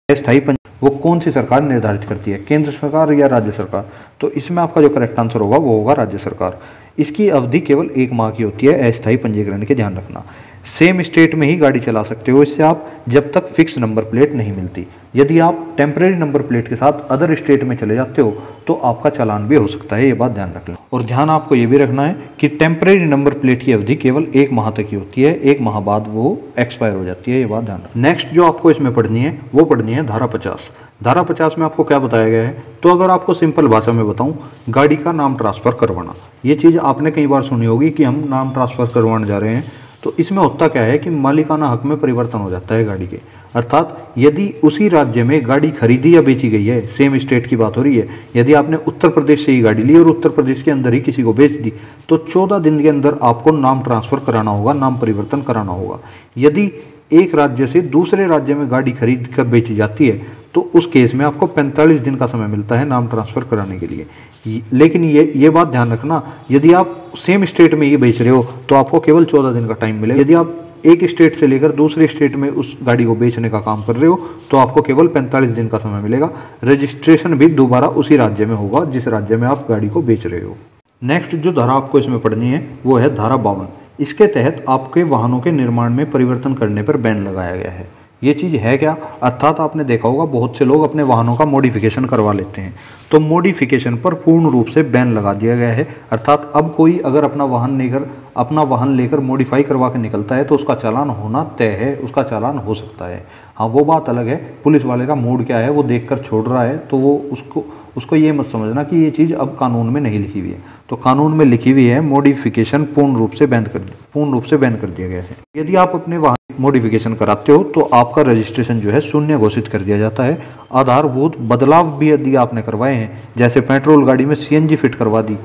अस्थायी वो कौन सी सरकार निर्धारित करती है, केंद्र सरकार या राज्य सरकार? तो इसमें आपका जो करेक्ट आंसर होगा, वो होगा राज्य सरकार। इसकी अवधि केवल एक माह की होती है, अस्थायी पंजीकरण के ध्यान रखना। सेम स्टेट में ही गाड़ी चला सकते हो, इससे आप जब तक फिक्स नंबर प्लेट नहीं मिलती। यदि आप टेम्परेरी नंबर प्लेट के साथ अदर स्टेट में चले जाते हो तो आपका चालान भी हो सकता है, ये बात ध्यान रख लें और ध्यान आपको ये भी रखना है कि टेम्परेरी नंबर प्लेट की अवधि केवल एक माह तक ही होती है, एक माह बाद वो एक्सपायर हो जाती है, ये बात ध्यान रखें नेक्स्ट जो आपको इसमें पढ़नी है, वो पढ़नी है धारा पचास। धारा पचास में आपको क्या बताया गया है? तो अगर आपको सिंपल भाषा में बताऊँ, गाड़ी का नाम ट्रांसफ़र करवाना। ये चीज़ आपने कई बार सुनी होगी कि हम नाम ट्रांसफ़र करवाने जा रहे हैं तो इसमें होता क्या है कि मालिकाना हक में परिवर्तन हो जाता है गाड़ी के। अर्थात यदि उसी राज्य में गाड़ी खरीदी या बेची गई है सेम स्टेट की बात हो रही है, यदि आपने उत्तर प्रदेश से ही गाड़ी ली और उत्तर प्रदेश के अंदर ही किसी को बेच दी तो चौदह दिन के अंदर आपको नाम ट्रांसफ़र कराना होगा, नाम परिवर्तन कराना होगा। यदि एक राज्य से दूसरे राज्य में गाड़ी खरीद कर बेची जाती है तो उस केस में आपको 45 दिन का समय मिलता है नाम ट्रांसफ़र कराने के लिए। लेकिन ये ये बात ध्यान रखना, यदि आप सेम स्टेट में ये बेच रहे हो तो आपको केवल 14 दिन का टाइम मिलेगा। यदि आप एक स्टेट से लेकर दूसरे स्टेट में उस गाड़ी को बेचने का काम कर रहे हो तो आपको केवल 45 दिन का समय मिलेगा। रजिस्ट्रेशन भी दोबारा उसी राज्य में होगा, जिस राज्य में आप गाड़ी को बेच रहे हो। नेक्स्ट जो धारा आपको इसमें पढ़नी है, वो है धारा बावन। इसके तहत आपके वाहनों के निर्माण में परिवर्तन करने पर बैन लगाया गया है। ये चीज़ है क्या? अर्थात आपने देखा होगा, बहुत से लोग अपने वाहनों का मॉडिफिकेशन करवा लेते हैं। तो मॉडिफिकेशन पर पूर्ण रूप से बैन लगा दिया गया है। अर्थात अब कोई अगर अपना वाहन लेकर, अपना वाहन लेकर मॉडिफाई करवा के निकलता है तो उसका चालान होना तय है, उसका चालान हो सकता है। हाँ वो बात अलग है। पुलिस वाले का मूड क्या है, वो देख कर छोड़ रहा है तो वो उसको उसको ये मत समझना कि ये चीज़ अब कानून में नहीं लिखी हुई है। तो कानून में लिखी हुई है मॉडिफिकेशन पूर्ण रूप से बैन कर पूर्ण रूप से बैन कर दिया गया है। यदि आप अपने वाहन मॉडिफिकेशन कराते हो तो आपका रजिस्ट्रेशन जो है शून्य घोषित कर दिया जाता है। आधारभूत बदलाव भी यदि आपने करवाए हैं, जैसे पेट्रोल गाड़ी में सीएनजी फिट करवा दी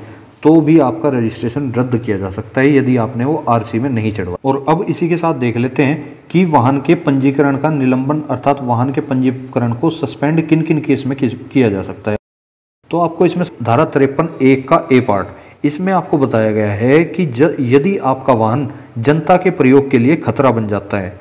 तो भी आपका रजिस्ट्रेशन रद्द किया जा सकता है, यदि आपने वो आरसी में नहीं चढ़वा और अब इसी के साथ देख लेते हैं कि वाहन के पंजीकरण का निलंबन, अर्थात वाहन के पंजीकरण को सस्पेंड किन किन केस में किया जा सकता है। तो आपको इसमें धारा तिरपन एक का ए पार्ट, इसमें आपको बताया गया है कि यदि आपका वाहन जनता के प्रयोग के लिए खतरा बन जाता है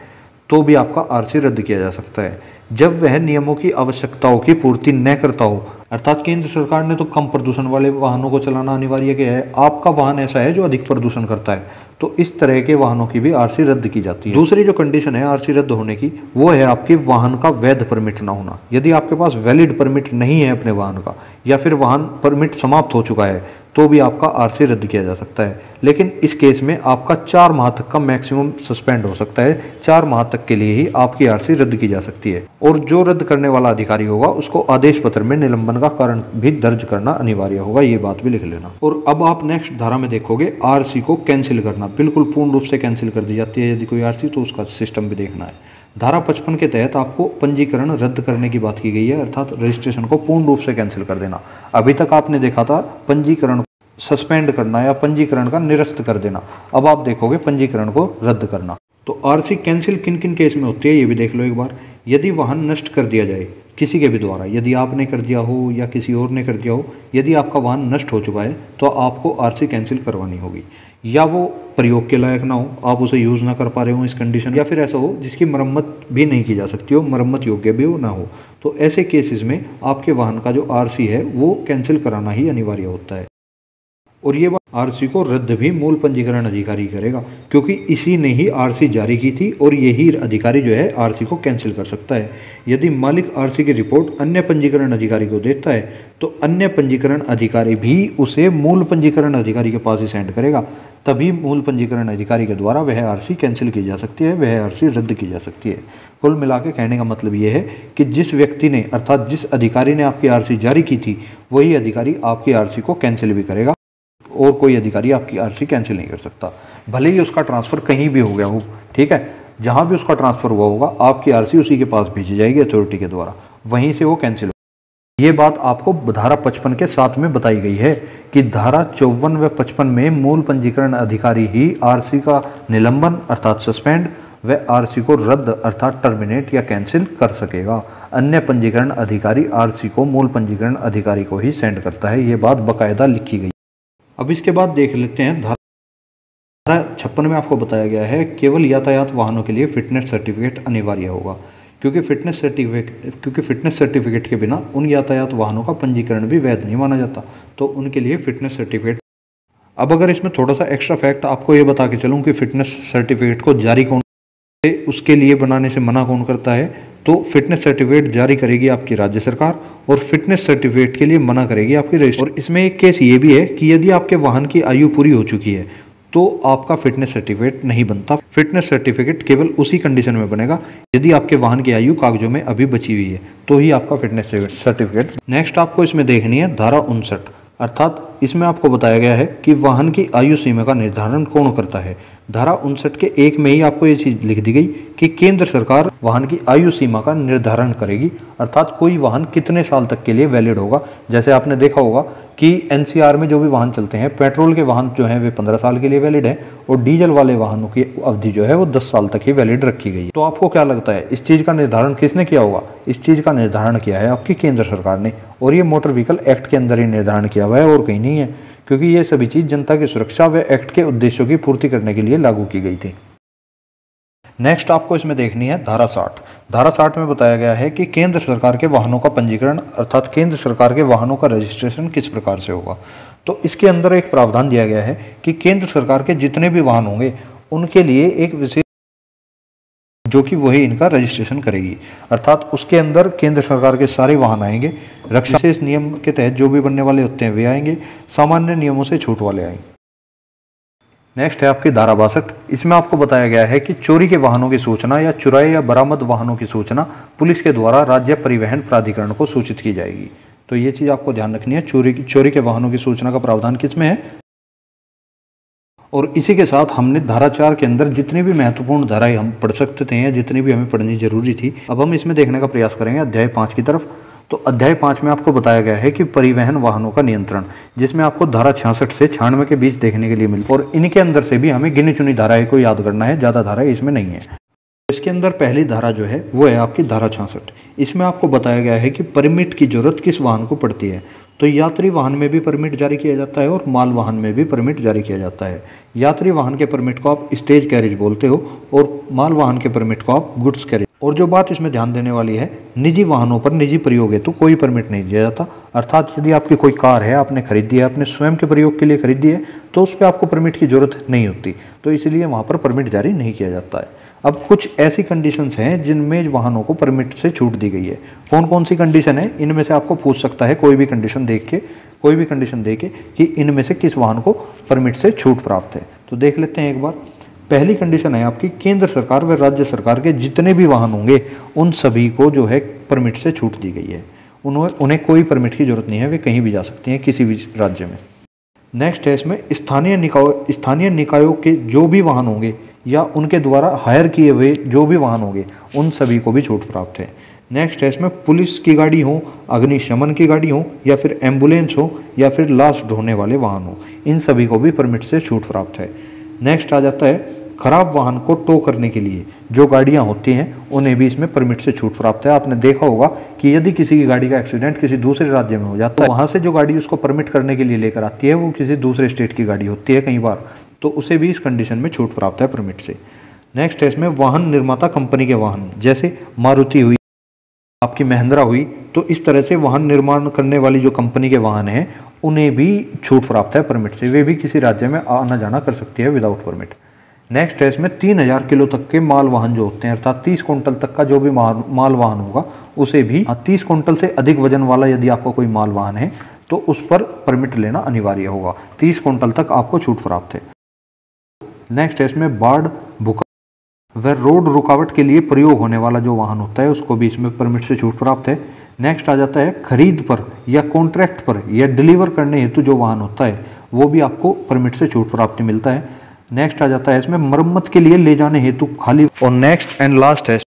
तो भी आपका आरसी रद्द किया जा सकता है। जब वह नियमों की आवश्यकताओं की पूर्ति न करता हो अर्थात केंद्र सरकार ने तो कम प्रदूषण वाले वाहनों को चलाना अनिवार्य किया है। आपका वाहन ऐसा है जो अधिक प्रदूषण करता है। तो इस तरह के वाहनों की भी आरसी रद्द की जाती है। दूसरी जो कंडीशन है आरसी रद्द होने की, वो है आपके वाहन का वैध परमिट ना होना। यदि आपके पास वैलिड परमिट नहीं है अपने वाहन का, या फिर वाहन परमिट समाप्त हो चुका है तो भी आपका आरसी रद्द किया जा सकता है। लेकिन इस केस में आपका चार माह तक का मैक्सिमम सस्पेंड हो सकता है। चार माह तक के लिए ही आपकी आरसी रद्द की जा सकती है। और जो रद्द करने वाला अधिकारी होगा, उसको आदेश पत्र में निलंबन का कारण भी दर्ज करना अनिवार्य होगा, ये बात भी लिख लेना। और अब आप नेक्स्ट धारा में देखोगे आरसी को कैंसिल करना। बिल्कुल पूर्ण रूप से कैंसिल कर दी जाती है। यदि कोई आरसी तो उसका सिस्टम भी देखना है। धारा पचपन के तहत आपको पंजीकरण रद्द करने की बात की गई है, अर्थात रजिस्ट्रेशन को पूर्ण रूप से कैंसिल कर देना। अभी तक आपने देखा था, पंजीकरण सस्पेंड करना या पंजीकरण का निरस्त कर देना। अब आप देखोगे पंजीकरण को रद्द करना। तो आरसी कैंसिल किन किन केस में होती है, ये भी देख लो एक बार। यदि वाहन नष्ट कर दिया जाए, किसी के भी द्वारा, यदि आपने कर दिया हो या किसी और ने कर दिया हो, यदि आपका वाहन नष्ट हो चुका है तो आपको आरसी कैंसिल करवानी होगी। या वो प्रयोग के लायक ना हो, आप उसे यूज़ ना कर पा रहे हो इस कंडीशन या फिर ऐसा हो, जिसकी मरम्मत भी नहीं की जा सकती हो, मरम्मत योग्य भी हो ना हो। तो ऐसे केसेस में आपके वाहन का जो आरसी है, वो कैंसिल कराना ही अनिवार्य होता है। और ये बात आरसी को रद्द भी मूल पंजीकरण अधिकारी करेगा, क्योंकि इसी ने ही आरसी जारी की थी और यही अधिकारी जो है आरसी को कैंसिल कर सकता है। यदि मालिक आरसी की रिपोर्ट अन्य पंजीकरण अधिकारी को देता है तो अन्य पंजीकरण अधिकारी भी उसे मूल पंजीकरण अधिकारी के पास ही सेंड करेगा। तभी मूल पंजीकरण अधिकारी के द्वारा वह आरसी कैंसिल की जा सकती है, वह आरसी रद्द की जा सकती है। कुल मिला के कहने का मतलब ये है कि जिस व्यक्ति ने, अर्थात जिस अधिकारी ने आपकी आरसी जारी की थी, वही अधिकारी आपकी आरसी को कैंसिल भी करेगा और कोई अधिकारी आपकी आरसी कैंसिल नहीं कर सकता। भले ही उसका ट्रांसफ़र कहीं भी हो गया हो, ठीक है? जहाँ भी उसका ट्रांसफ़र हुआ होगा, आपकी आरसी उसी के पास भेजी जाएगी अथॉरिटी के द्वारा। वहीं से वो कैंसिल ये बात आपको धारा पचपन के साथ में बताई गई है कि धारा चौवन व पचपन में मूल पंजीकरण अधिकारी ही आरसी का निलंबन अर्थात सस्पेंड व आरसी को रद्द अर्थात टर्मिनेट या कैंसिल कर सकेगा। अन्य पंजीकरण अधिकारी आरसी को मूल पंजीकरण अधिकारी को ही सेंड करता है। ये बात बाकायदा लिखी गई। अब इसके बाद देख लेते हैं। धारा छप्पन में आपको बताया गया है, केवल यातायात वाहनों के लिए फिटनेस सर्टिफिकेट अनिवार्य होगा। क्योंकि फिटनेस सर्टिफिकेट क्योंकि फिटनेस सर्टिफिकेट के बिना उन यातायात वाहनों का पंजीकरण भी वैध नहीं माना जाता। तो उनके लिए फिटनेस सर्टिफिकेट अब अगर इसमें थोड़ा सा एक्स्ट्रा फैक्ट आपको ये बता के चलूँ कि फिटनेस सर्टिफिकेट को जारी कौन उसके लिए बनाने से मना कौन करता है तो फिटनेस सर्टिफिकेट जारी करेगी आपकी राज्य सरकार और फिटनेस सर्टिफिकेट के लिए मना करेगी आपकी रजिस्टर और इसमें एक केस ये भी है कि यदि आपके वाहन की आयु पूरी हो चुकी है तो आपका फिटनेस सर्टिफिकेट नहीं बनता। फिटनेस सर्टिफिकेट केवल उसी कंडीशन में बनेगा, यदि आपके वाहन की आयु कागजों में अभी बची हुई है तो ही आपका फिटनेस सर्टिफिकेट नेक्स्ट आपको इसमें देखनी है धारा उनसठ। अर्थात इसमें आपको बताया गया है कि वाहन की आयु सीमा का निर्धारण कौन करता है। धारा उनसठ के एक में ही आपको ये चीज़ लिख दी गई कि केंद्र सरकार वाहन की आयु सीमा का निर्धारण करेगी। अर्थात कोई वाहन कितने साल तक के लिए वैलिड होगा। जैसे आपने देखा होगा कि एनसीआर में जो भी वाहन चलते हैं, पेट्रोल के वाहन जो हैं, वे 15 साल के लिए वैलिड हैं और डीजल वाले वाहनों की अवधि जो है, वो 10 साल तक ही वैलिड रखी गई है। तो आपको क्या लगता है, इस चीज़ का निर्धारण किसने किया होगा? इस चीज़ का निर्धारण किया है आपकी केंद्र सरकार ने और ये मोटर व्हीकल एक्ट के अंदर ही निर्धारण किया हुआ है और कहीं नहीं है, क्योंकि ये सभी चीज़ जनता की सुरक्षा व एक्ट के उद्देश्यों की पूर्ति करने के लिए लागू की गई थी। नेक्स्ट आपको इसमें देखनी है धारा साठ। धारा साठ में बताया गया है कि केंद्र सरकार के वाहनों का पंजीकरण, अर्थात केंद्र सरकार के वाहनों का रजिस्ट्रेशन किस प्रकार से होगा? तो इसके अंदर एक प्रावधान दिया गया है कि केंद्र सरकार के जितने भी वाहन होंगे, उनके लिए एक विशेष जो कि वही इनका रजिस्ट्रेशन करेगी। अर्थात उसके अंदर केंद्र सरकार के सारे वाहन आएँगे, रक्षा से इस नियम के तहत जो भी बनने वाले होते हैं वे आएँगे, सामान्य नियमों से छूट वाले आएँगे। नेक्स्ट है आपकी धारा बासठ इसमें आपको बताया गया है कि चोरी के वाहनों की सूचना या चुराए या बरामद वाहनों की सूचना पुलिस के द्वारा राज्य परिवहन प्राधिकरण को सूचित की जाएगी। तो ये चीज़ आपको ध्यान रखनी है। चोरी की, चोरी के वाहनों की सूचना का प्रावधान किसमें है? और इसी के साथ हमने धारा चार के अंदर जितनी भी महत्वपूर्ण धाराएँ हम पढ़ सकते थे या जितनी भी हमें पढ़नी ज़रूरी थी, अब हम इसमें देखने का प्रयास करेंगे अध्याय पाँच की तरफ़। तो अध्याय पाँच में आपको बताया गया है कि परिवहन वाहनों का नियंत्रण, जिसमें आपको धारा छियासठ से छियानवे के बीच देखने के लिए मिलती और इनके अंदर से भी हमें गिनी चुनी धाराएँ को याद करना है, ज़्यादा धाराएँ इसमें नहीं है। इसके अंदर पहली धारा जो है, वो है आपकी धारा छियासठ। इसमें आपको बताया गया है कि परमिट की ज़रूरत किस वाहन को पड़ती है। तो यात्री वाहन में भी परमिट जारी किया जाता है और माल वाहन में भी परमिट जारी किया जाता है। यात्री वाहन के परमिट को आप स्टेज कैरेज बोलते हो और माल वाहन के परमिट को आप गुड्स कैरेज और जो बात इसमें ध्यान देने वाली है, निजी वाहनों पर निजी प्रयोग है तो कोई परमिट नहीं दिया जाता। अर्थात यदि आपकी कोई कार है, आपने खरीदी है अपने स्वयं के प्रयोग के लिए खरीदी है तो उस पर आपको परमिट की ज़रूरत नहीं होती। तो इसलिए वहाँ पर परमिट जारी नहीं किया जाता है। अब कुछ ऐसी कंडीशंस हैं जिनमें वाहनों को परमिट से छूट दी गई है। कौन कौन सी कंडीशन है? इनमें से आपको पूछ सकता है कोई भी कंडीशन देख के, कोई भी कंडीशन दे के कि इनमें से किस वाहन को परमिट से छूट प्राप्त है। तो देख लेते हैं एक बार। पहली कंडीशन है आपकी, केंद्र सरकार व राज्य सरकार के जितने भी वाहन होंगे, उन सभी को जो है परमिट से छूट दी गई है। उन्हें उन्हें कोई परमिट की ज़रूरत नहीं है, वे कहीं भी जा सकती हैं किसी भी राज्य में। नेक्स्ट है इसमें, स्थानीय निकाय, स्थानीय निकायों के जो भी वाहन होंगे या उनके द्वारा हायर किए हुए जो भी वाहन होंगे, उन सभी को भी छूट प्राप्त है। नेक्स्ट है इसमें, पुलिस की गाड़ी हो, अग्निशमन की गाड़ी हो, या फिर एंबुलेंस हो, या फिर लाश ढोने वाले वाहन हो, इन सभी को भी परमिट से छूट प्राप्त है। नेक्स्ट आ जाता है, खराब वाहन को टो करने के लिए। जो गाड़ियाँ होती हैं, उन्हें भी इसमें परमिट से छूट प्राप्त है। आपने देखा होगा कि यदि किसी की गाड़ी का एक्सीडेंट किसी दूसरे राज्य में हो जाता है तो वहाँ से जो गाड़ी उसको परमिट करने के लिए लेकर आती है, वो किसी दूसरे स्टेट की गाड़ी होती है कई बार। तो उसे भी इस कंडीशन में छूट प्राप्त है परमिट से। नेक्स्ट है इसमें वाहन निर्माता कंपनी के वाहन। जैसे मारुति हुई, आपकी महिंद्रा हुई तो इस तरह से वाहन निर्माण करने वाली जो कंपनी के वाहन हैं उन्हें भी छूट प्राप्त है परमिट से। वे भी किसी राज्य में आना जाना कर सकती है विदाउट परमिट नेक्स्ट है इसमें तीन हज़ार किलो तक के माल वाहन जो होते हैं अर्थात तीस क्विंटल तक का जो भी माल, वाहन होगा उसे भी हाँ, तीस क्विंटल से अधिक वज़न वाला यदि आपका कोई माल वाहन है तो उस पर परमिट लेना अनिवार्य होगा। तीस क्विंटल तक आपको छूट प्राप्त है। नेक्स्ट है इसमें बाढ़ भूकंप। व रोड रुकावट के लिए प्रयोग होने वाला जो वाहन होता है उसको भी इसमें परमिट से छूट प्राप्त है। नेक्स्ट आ जाता है खरीद पर या कॉन्ट्रैक्ट पर या डिलीवर करने हेतु जो वाहन होता है, वो भी आपको परमिट से छूट प्राप्त मिलता है। नेक्स्ट आ जाता है इसमें मरम्मत के लिए ले जाने हेतु खाली। और नेक्स्ट एंड लास्ट है,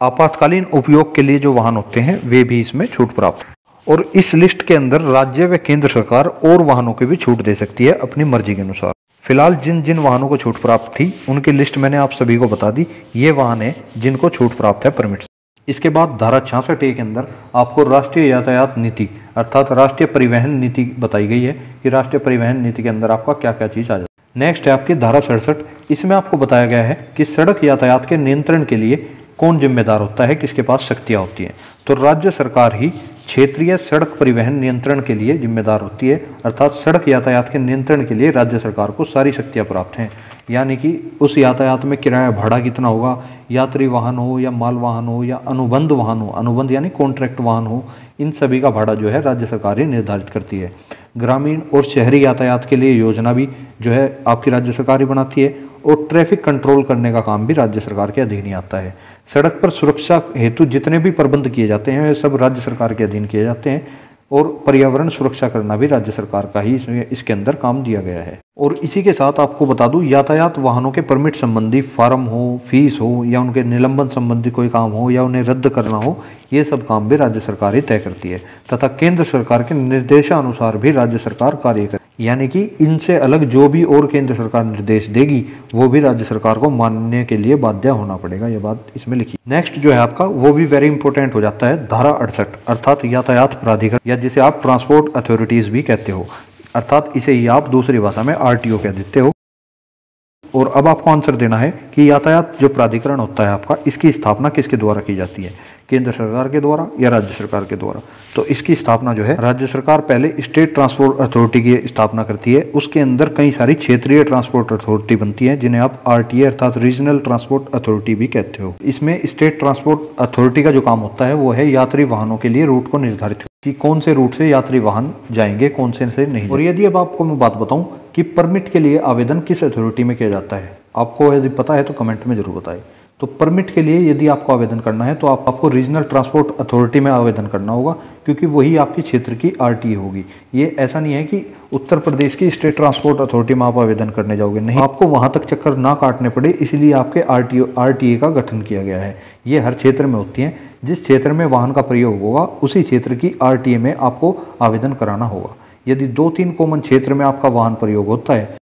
आपातकालीन उपयोग के लिए जो वाहन होते हैं, वे भी इसमें छूट प्राप्त। और इस लिस्ट के अंदर राज्य व केंद्र सरकार और वाहनों की भी छूट दे सकती है अपनी मर्ज़ी के अनुसार। फ़िलहाल जिन जिन वाहनों को छूट प्राप्त थी, उनकी लिस्ट मैंने आप सभी को बता दी। ये वाहन है जिनको छूट प्राप्त है परमिट इसके बाद धारा छियासठ ए के अंदर आपको राष्ट्रीय यातायात नीति, अर्थात राष्ट्रीय परिवहन नीति बताई गई है कि राष्ट्रीय परिवहन नीति के अंदर आपका क्या क्या चीज़ आ जाए नेक्स्ट है आपकी धारा सड़सठ। इसमें आपको बताया गया है कि सड़क यातायात के नियंत्रण के लिए कौन जिम्मेदार होता है, किसके पास शक्तियाँ होती हैं। तो राज्य सरकार ही क्षेत्रीय सड़क परिवहन नियंत्रण के लिए जिम्मेदार होती है, अर्थात सड़क यातायात के नियंत्रण के लिए राज्य सरकार को सारी शक्तियाँ प्राप्त हैं। यानी कि उस यातायात में किराया भाड़ा कितना होगा? यात्री वाहन हो या माल वाहन हो या अनुबंध वाहन हो, अनुबंध यानी कॉन्ट्रैक्ट वाहन हो, इन सभी का भाड़ा जो है राज्य सरकार ही निर्धारित करती है। ग्रामीण और शहरी यातायात के लिए योजना भी जो है आपकी राज्य सरकार ही बनाती है और ट्रैफ़िक कंट्रोल करने का काम भी राज्य सरकार के अधीन ही आता है। सड़क पर सुरक्षा हेतु जितने भी प्रबंध किए जाते हैं सब राज्य सरकार के अधीन किए जाते हैं और पर्यावरण सुरक्षा करना भी राज्य सरकार का ही इसके अंदर काम दिया गया है। और इसी के साथ आपको बता दूँ, यातायात वाहनों के परमिट संबंधी फार्म हो फ़ीस हो, या उनके निलंबन संबंधी कोई काम हो, या उन्हें रद्द करना हो, ये सब काम भी राज्य सरकार ही तय करती है। तथा केंद्र सरकार के निर्देशानुसार भी राज्य सरकार कार्य कर यानी कि इनसे अलग जो भी और केंद्र सरकार निर्देश देगी, वो भी राज्य सरकार को मानने के लिए बाध्य होना पड़ेगा, ये बात इसमें लिखी। नेक्स्ट जो है आपका, वो भी वेरी इंपॉर्टेंट हो जाता है, धारा अड़सठ, अर्थात यातायात प्राधिकरण, या जिसे आप ट्रांसपोर्ट अथॉरिटीज भी कहते हो। अर्थात इसे ही आप दूसरी भाषा में आरटीओ कह देते हो। और अब आपको आंसर देना है कि यातायात जो प्राधिकरण होता है आपका, इसकी स्थापना किसके द्वारा की जाती है? केंद्र सरकार के द्वारा या राज्य सरकार के द्वारा? तो इसकी स्थापना जो है, राज्य सरकार पहले स्टेट ट्रांसपोर्ट अथॉरिटी की स्थापना करती है। उसके अंदर कई सारी क्षेत्रीय ट्रांसपोर्ट अथॉरिटी बनती है, जिन्हें आप आरटीए अर्थात रीजनल ट्रांसपोर्ट अथॉरिटी भी कहते हो। इसमें स्टेट ट्रांसपोर्ट अथॉरिटी का जो काम होता है, वो है यात्री वाहनों के लिए रूट को निर्धारित कि कौन से रूट से यात्री वाहन जाएँगे कौन से से नहीं और यदि अब आपको मैं बात बताऊँ कि परमिट के लिए आवेदन किस अथॉरिटी में किया जाता है? आपको यदि पता है तो कमेंट में ज़रूर बताएँ। तो परमिट के लिए यदि आपको आवेदन करना है तो आप, आपको रीजनल ट्रांसपोर्ट अथॉरिटी में आवेदन करना होगा क्योंकि वही आपके क्षेत्र की आरटीए होगी। ये ऐसा नहीं है कि उत्तर प्रदेश की स्टेट ट्रांसपोर्ट अथॉरिटी में आप आवेदन करने जाओगे। नहीं आपको वहाँ तक चक्कर ना काटने पड़े इसलिए आपके आरटीओ आरटीए का गठन किया गया है। ये हर क्षेत्र में होती हैं। जिस क्षेत्र में वाहन का प्रयोग होगा, उसी क्षेत्र की आरटीए में आपको आवेदन कराना होगा। यदि दो तीन कॉमन क्षेत्र में आपका वाहन प्रयोग होता है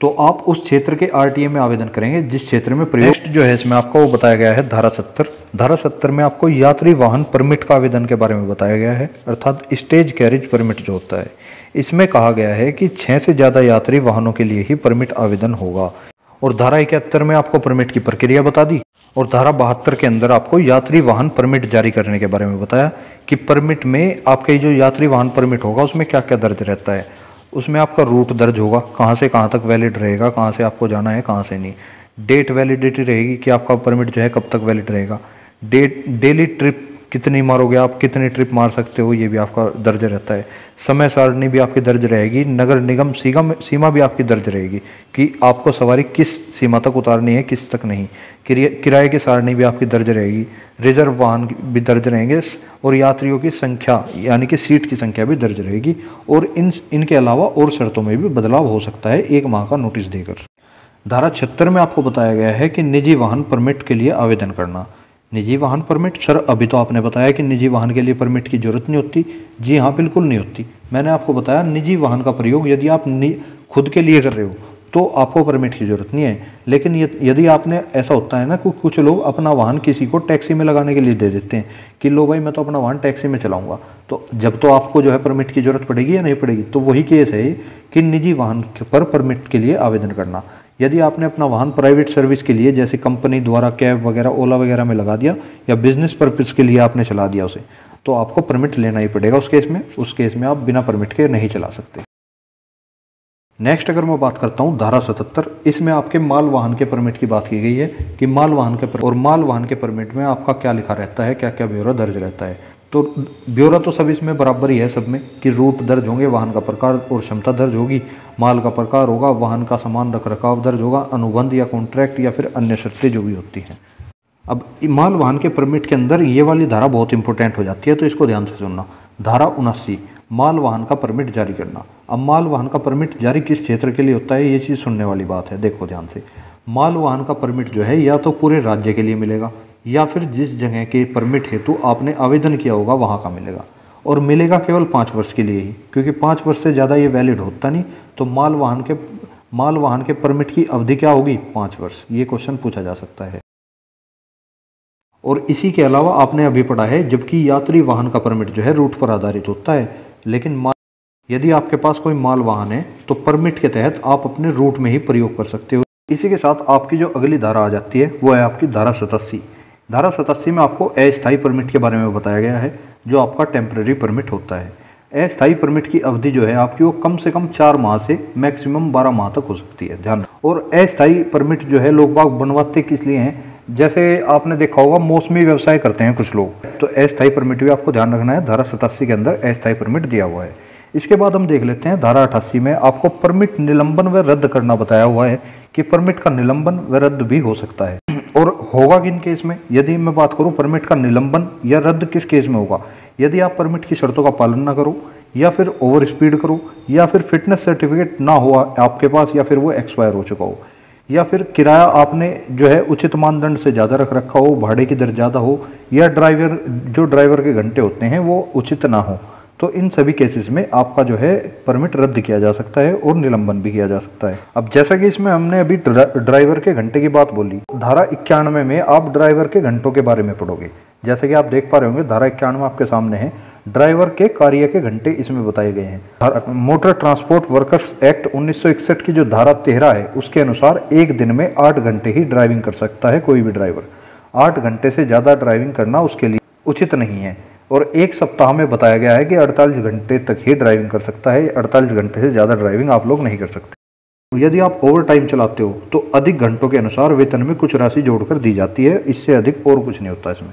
तो आप उस क्षेत्र के आरटीए में आवेदन करेंगे जिस क्षेत्र में प्रयोग जो है, इसमें आपको वो बताया गया है, धारा सत्तर। धारा सत्तर में आपको यात्री वाहन परमिट का आवेदन के बारे में बताया गया है, अर्थात स्टेज कैरिज परमिट जो होता है। इसमें कहा गया है कि छह से ज़्यादा यात्री वाहनों के लिए ही परमिट आवेदन होगा। और धारा इकहत्तर में आपको परमिट की प्रक्रिया बता दी। और धारा बहत्तर के अंदर आपको यात्री वाहन परमिट जारी करने के बारे में बताया कि परमिट में आपके जो यात्री वाहन परमिट होगा, उसमें क्या क्या दर्ज रहता है? उसमें आपका रूट दर्ज होगा, कहाँ से कहाँ तक वैलिड रहेगा, कहाँ से आपको जाना है, कहाँ से नहीं। डेट वैलिडिटी रहेगी कि आपका परमिट जो है कब तक वैलिड रहेगा। डेट डेली ट्रिप कितनी मारोगे आप, कितनी ट्रिप मार सकते हो, ये भी आपका दर्ज रहता है। समय सारणी भी आपकी दर्ज रहेगी, नगर निगम सीमा सीमा भी आपकी दर्ज रहेगी कि आपको सवारी किस सीमा तक उतारनी है, किस तक नहीं। किराए की सारणी भी आपकी दर्ज रहेगी, रिज़र्व वाहन भी दर्ज रहेंगे और यात्रियों की संख्या, यानी कि सीट की संख्या भी दर्ज रहेगी, और इन इनके अलावा और शर्तों में भी बदलाव हो सकता है, एक माह का नोटिस देकर। धारा छिहत्तर में आपको बताया गया है कि निजी वाहन परमिट के लिए आवेदन करना। निजी वाहन परमिट? सर, अभी तो आपने बताया कि निजी वाहन के लिए परमिट की ज़रूरत नहीं होती। जी हाँ बिल्कुल नहीं होती। मैंने आपको बताया, निजी वाहन का प्रयोग यदि आप खुद के लिए कर रहे हो तो आपको परमिट की ज़रूरत नहीं है। लेकिन यदि आपने, ऐसा होता है ना कि कुछ लोग अपना वाहन किसी को टैक्सी में लगाने के लिए दे देते हैं कि, लो भाई, मैं तो अपना वाहन टैक्सी में चलाऊँगा। तो जब तो आपको जो है परमिट की ज़रूरत पड़ेगी या नहीं पड़ेगी? तो वही केस है कि निजी वाहन पर परमिट के लिए आवेदन करना। यदि आपने अपना वाहन प्राइवेट सर्विस के लिए, जैसे कंपनी द्वारा कैब वगैरह, ओला वगैरह में लगा दिया, या बिज़नेस पर्पज़ के लिए आपने चला दिया उसे तो आपको परमिट लेना ही पड़ेगा उस केस में। उस केस में आप बिना परमिट के नहीं चला सकते। नेक्स्ट अगर मैं बात करता हूँ, धारा सतहत्तर, इसमें आपके माल वाहन के परमिट की बात की गई है कि माल वाहन के और माल वाहन के परमिट में आपका क्या लिखा रहता है क्या क्या ब्यौरा दर्ज रहता है। तो ब्यौरा तो सब इसमें बराबर ही है सब में, कि रूट दर्ज होंगे, वाहन का प्रकार और क्षमता दर्ज होगी, माल का प्रकार होगा, वाहन का सामान रख रखाव दर्ज होगा, अनुबंध या कॉन्ट्रैक्ट या फिर अन्य शर्तें जो भी होती हैं। अब माल वाहन के परमिट के अंदर ये वाली धारा बहुत इंपॉर्टेंट हो जाती है तो इसको ध्यान से सुनना। धारा उनासी माल वाहन का परमिट जारी करना। अब माल वाहन का परमिट जारी किस क्षेत्र के लिए होता है, ये चीज़ सुनने वाली बात है। देखो ध्यान से, माल वाहन का परमिट जो है, या तो पूरे राज्य के लिए मिलेगा या फिर जिस जगह के परमिट हेतु आपने आवेदन किया होगा, वहाँ का मिलेगा। और मिलेगा केवल पाँच वर्ष के लिए ही, क्योंकि पाँच वर्ष से ज़्यादा ये वैलिड होता नहीं तो माल वाहन के, माल वाहन के परमिट की अवधि क्या होगी? पाँच वर्ष। ये क्वेश्चन पूछा जा सकता है। और इसी के अलावा आपने अभी पढ़ा है, जबकि यात्री वाहन का परमिट जो है रूट पर आधारित होता है, लेकिन यदि आपके पास कोई माल वाहन है तो परमिट के तहत आप अपने रूट में ही प्रयोग कर सकते हो। इसी के साथ आपकी जो अगली धारा आ जाती है, वो है आपकी धारा सतासी। धारा सतासी में आपको अस्थायी परमिट के बारे में बताया गया है, जो आपका टेम्प्रेरी परमिट होता है। अस्थायी परमिट की अवधि जो है आपकी वो कम से कम चार माह से मैक्सिमम बारह माह तक हो सकती है, ध्यान। और अस्थायी परमिट जो है लोग बाग बनवाते किस लिए हैं? जैसे आपने देखा होगा, मौसमी व्यवसाय करते हैं कुछ लोग। तो अस्थायी परमिट भी आपको ध्यान रखना है, धारा सतासी के अंदर अस्थायी परमिट दिया हुआ है। इसके बाद हम देख लेते हैं धारा अठासी में आपको परमिट निलंबन व रद्द करना बताया हुआ है कि परमिट का निलंबन व रद्द भी हो सकता है। और होगा किन केस में? यदि मैं बात करूँ परमिट का निलंबन या रद्द किस केस में होगा? यदि आप परमिट की शर्तों का पालन ना करो, या फिर ओवर स्पीड करो, या फिर फिटनेस सर्टिफिकेट ना हो आपके पास, या फिर वो एक्सपायर हो चुका हो, या फिर किराया आपने जो है उचित मानदंड से ज़्यादा रख रखा हो, भाड़े की दर ज़्यादा हो, या ड्राइवर जो ड्राइवर के घंटे होते हैं, वो उचित ना हो तो इन सभी केसेस में आपका जो है परमिट रद्द किया जा सकता है और निलंबन भी किया जा सकता है। अब जैसा कि इसमें हमने अभी ड्राइवर के घंटे की बात बोली, धारा इक्यानवे में आप ड्राइवर के घंटों के बारे में पढ़ोगे। जैसे कि आप देख पा रहे होंगे, धारा इक्यानवे आपके सामने है। ड्राइवर के कार्य के घंटे इसमें बताए गए हैं। मोटर ट्रांसपोर्ट वर्कर्स एक्ट 1961 की जो धारा तेरह है, उसके अनुसार एक दिन में आठ घंटे ही ड्राइविंग कर सकता है कोई भी ड्राइवर आठ घंटे से ज़्यादा ड्राइविंग करना उसके लिए उचित नहीं है। और एक सप्ताह में बताया गया है कि 48 घंटे तक ही ड्राइविंग कर सकता है 48 घंटे से ज़्यादा ड्राइविंग आप लोग नहीं कर सकते। तो यदि आप ओवर टाइम चलाते हो तो अधिक घंटों के अनुसार वेतन में कुछ राशि जोड़कर दी जाती है, इससे अधिक और कुछ नहीं होता इसमें।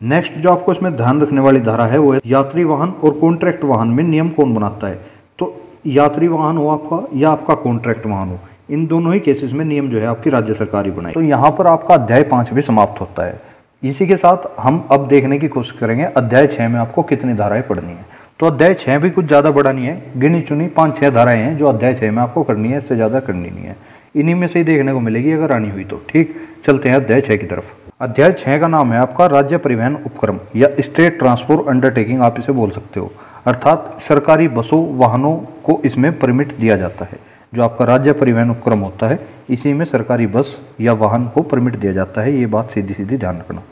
नेक्स्ट जो आपको इसमें ध्यान रखने वाली धारा है, वो है यात्री वाहन और कॉन्ट्रैक्ट वाहन में नियम कौन बनाता है? तो यात्री वाहन हो आपका या आपका कॉन्ट्रैक्ट वाहन हो, इन दोनों ही केसेस में नियम जो है आपकी राज्य सरकार ही बनाए तो यहाँ पर आपका अध्याय पाँच भी समाप्त होता है। इसी के साथ हम अब देखने की कोशिश करेंगे अध्याय छः में आपको कितनी धाराएँ पढ़नी है। तो अध्याय छः भी कुछ ज़्यादा बड़ा नहीं है, गिनी चुनी पाँच छः धाराएँ हैं जो अध्याय छः में आपको करनी है, इससे ज़्यादा करनी नहीं है। इन्हीं में से ही देखने को मिलेगी अगर आनी हुई तो ठीक? चलते हैं अध्याय छः की तरफ़। अध्याय छः का नाम है आपका राज्य परिवहन उपक्रम, या स्टेट ट्रांसपोर्ट अंडरटेकिंग आप इसे बोल सकते हो। अर्थात सरकारी बसों, वाहनों को इसमें परमिट दिया जाता है, जो आपका राज्य परिवहन उपक्रम होता है। इसी में सरकारी बस या वाहन को परमिट दिया जाता है, ये बात सीधी सीधी ध्यान रखना।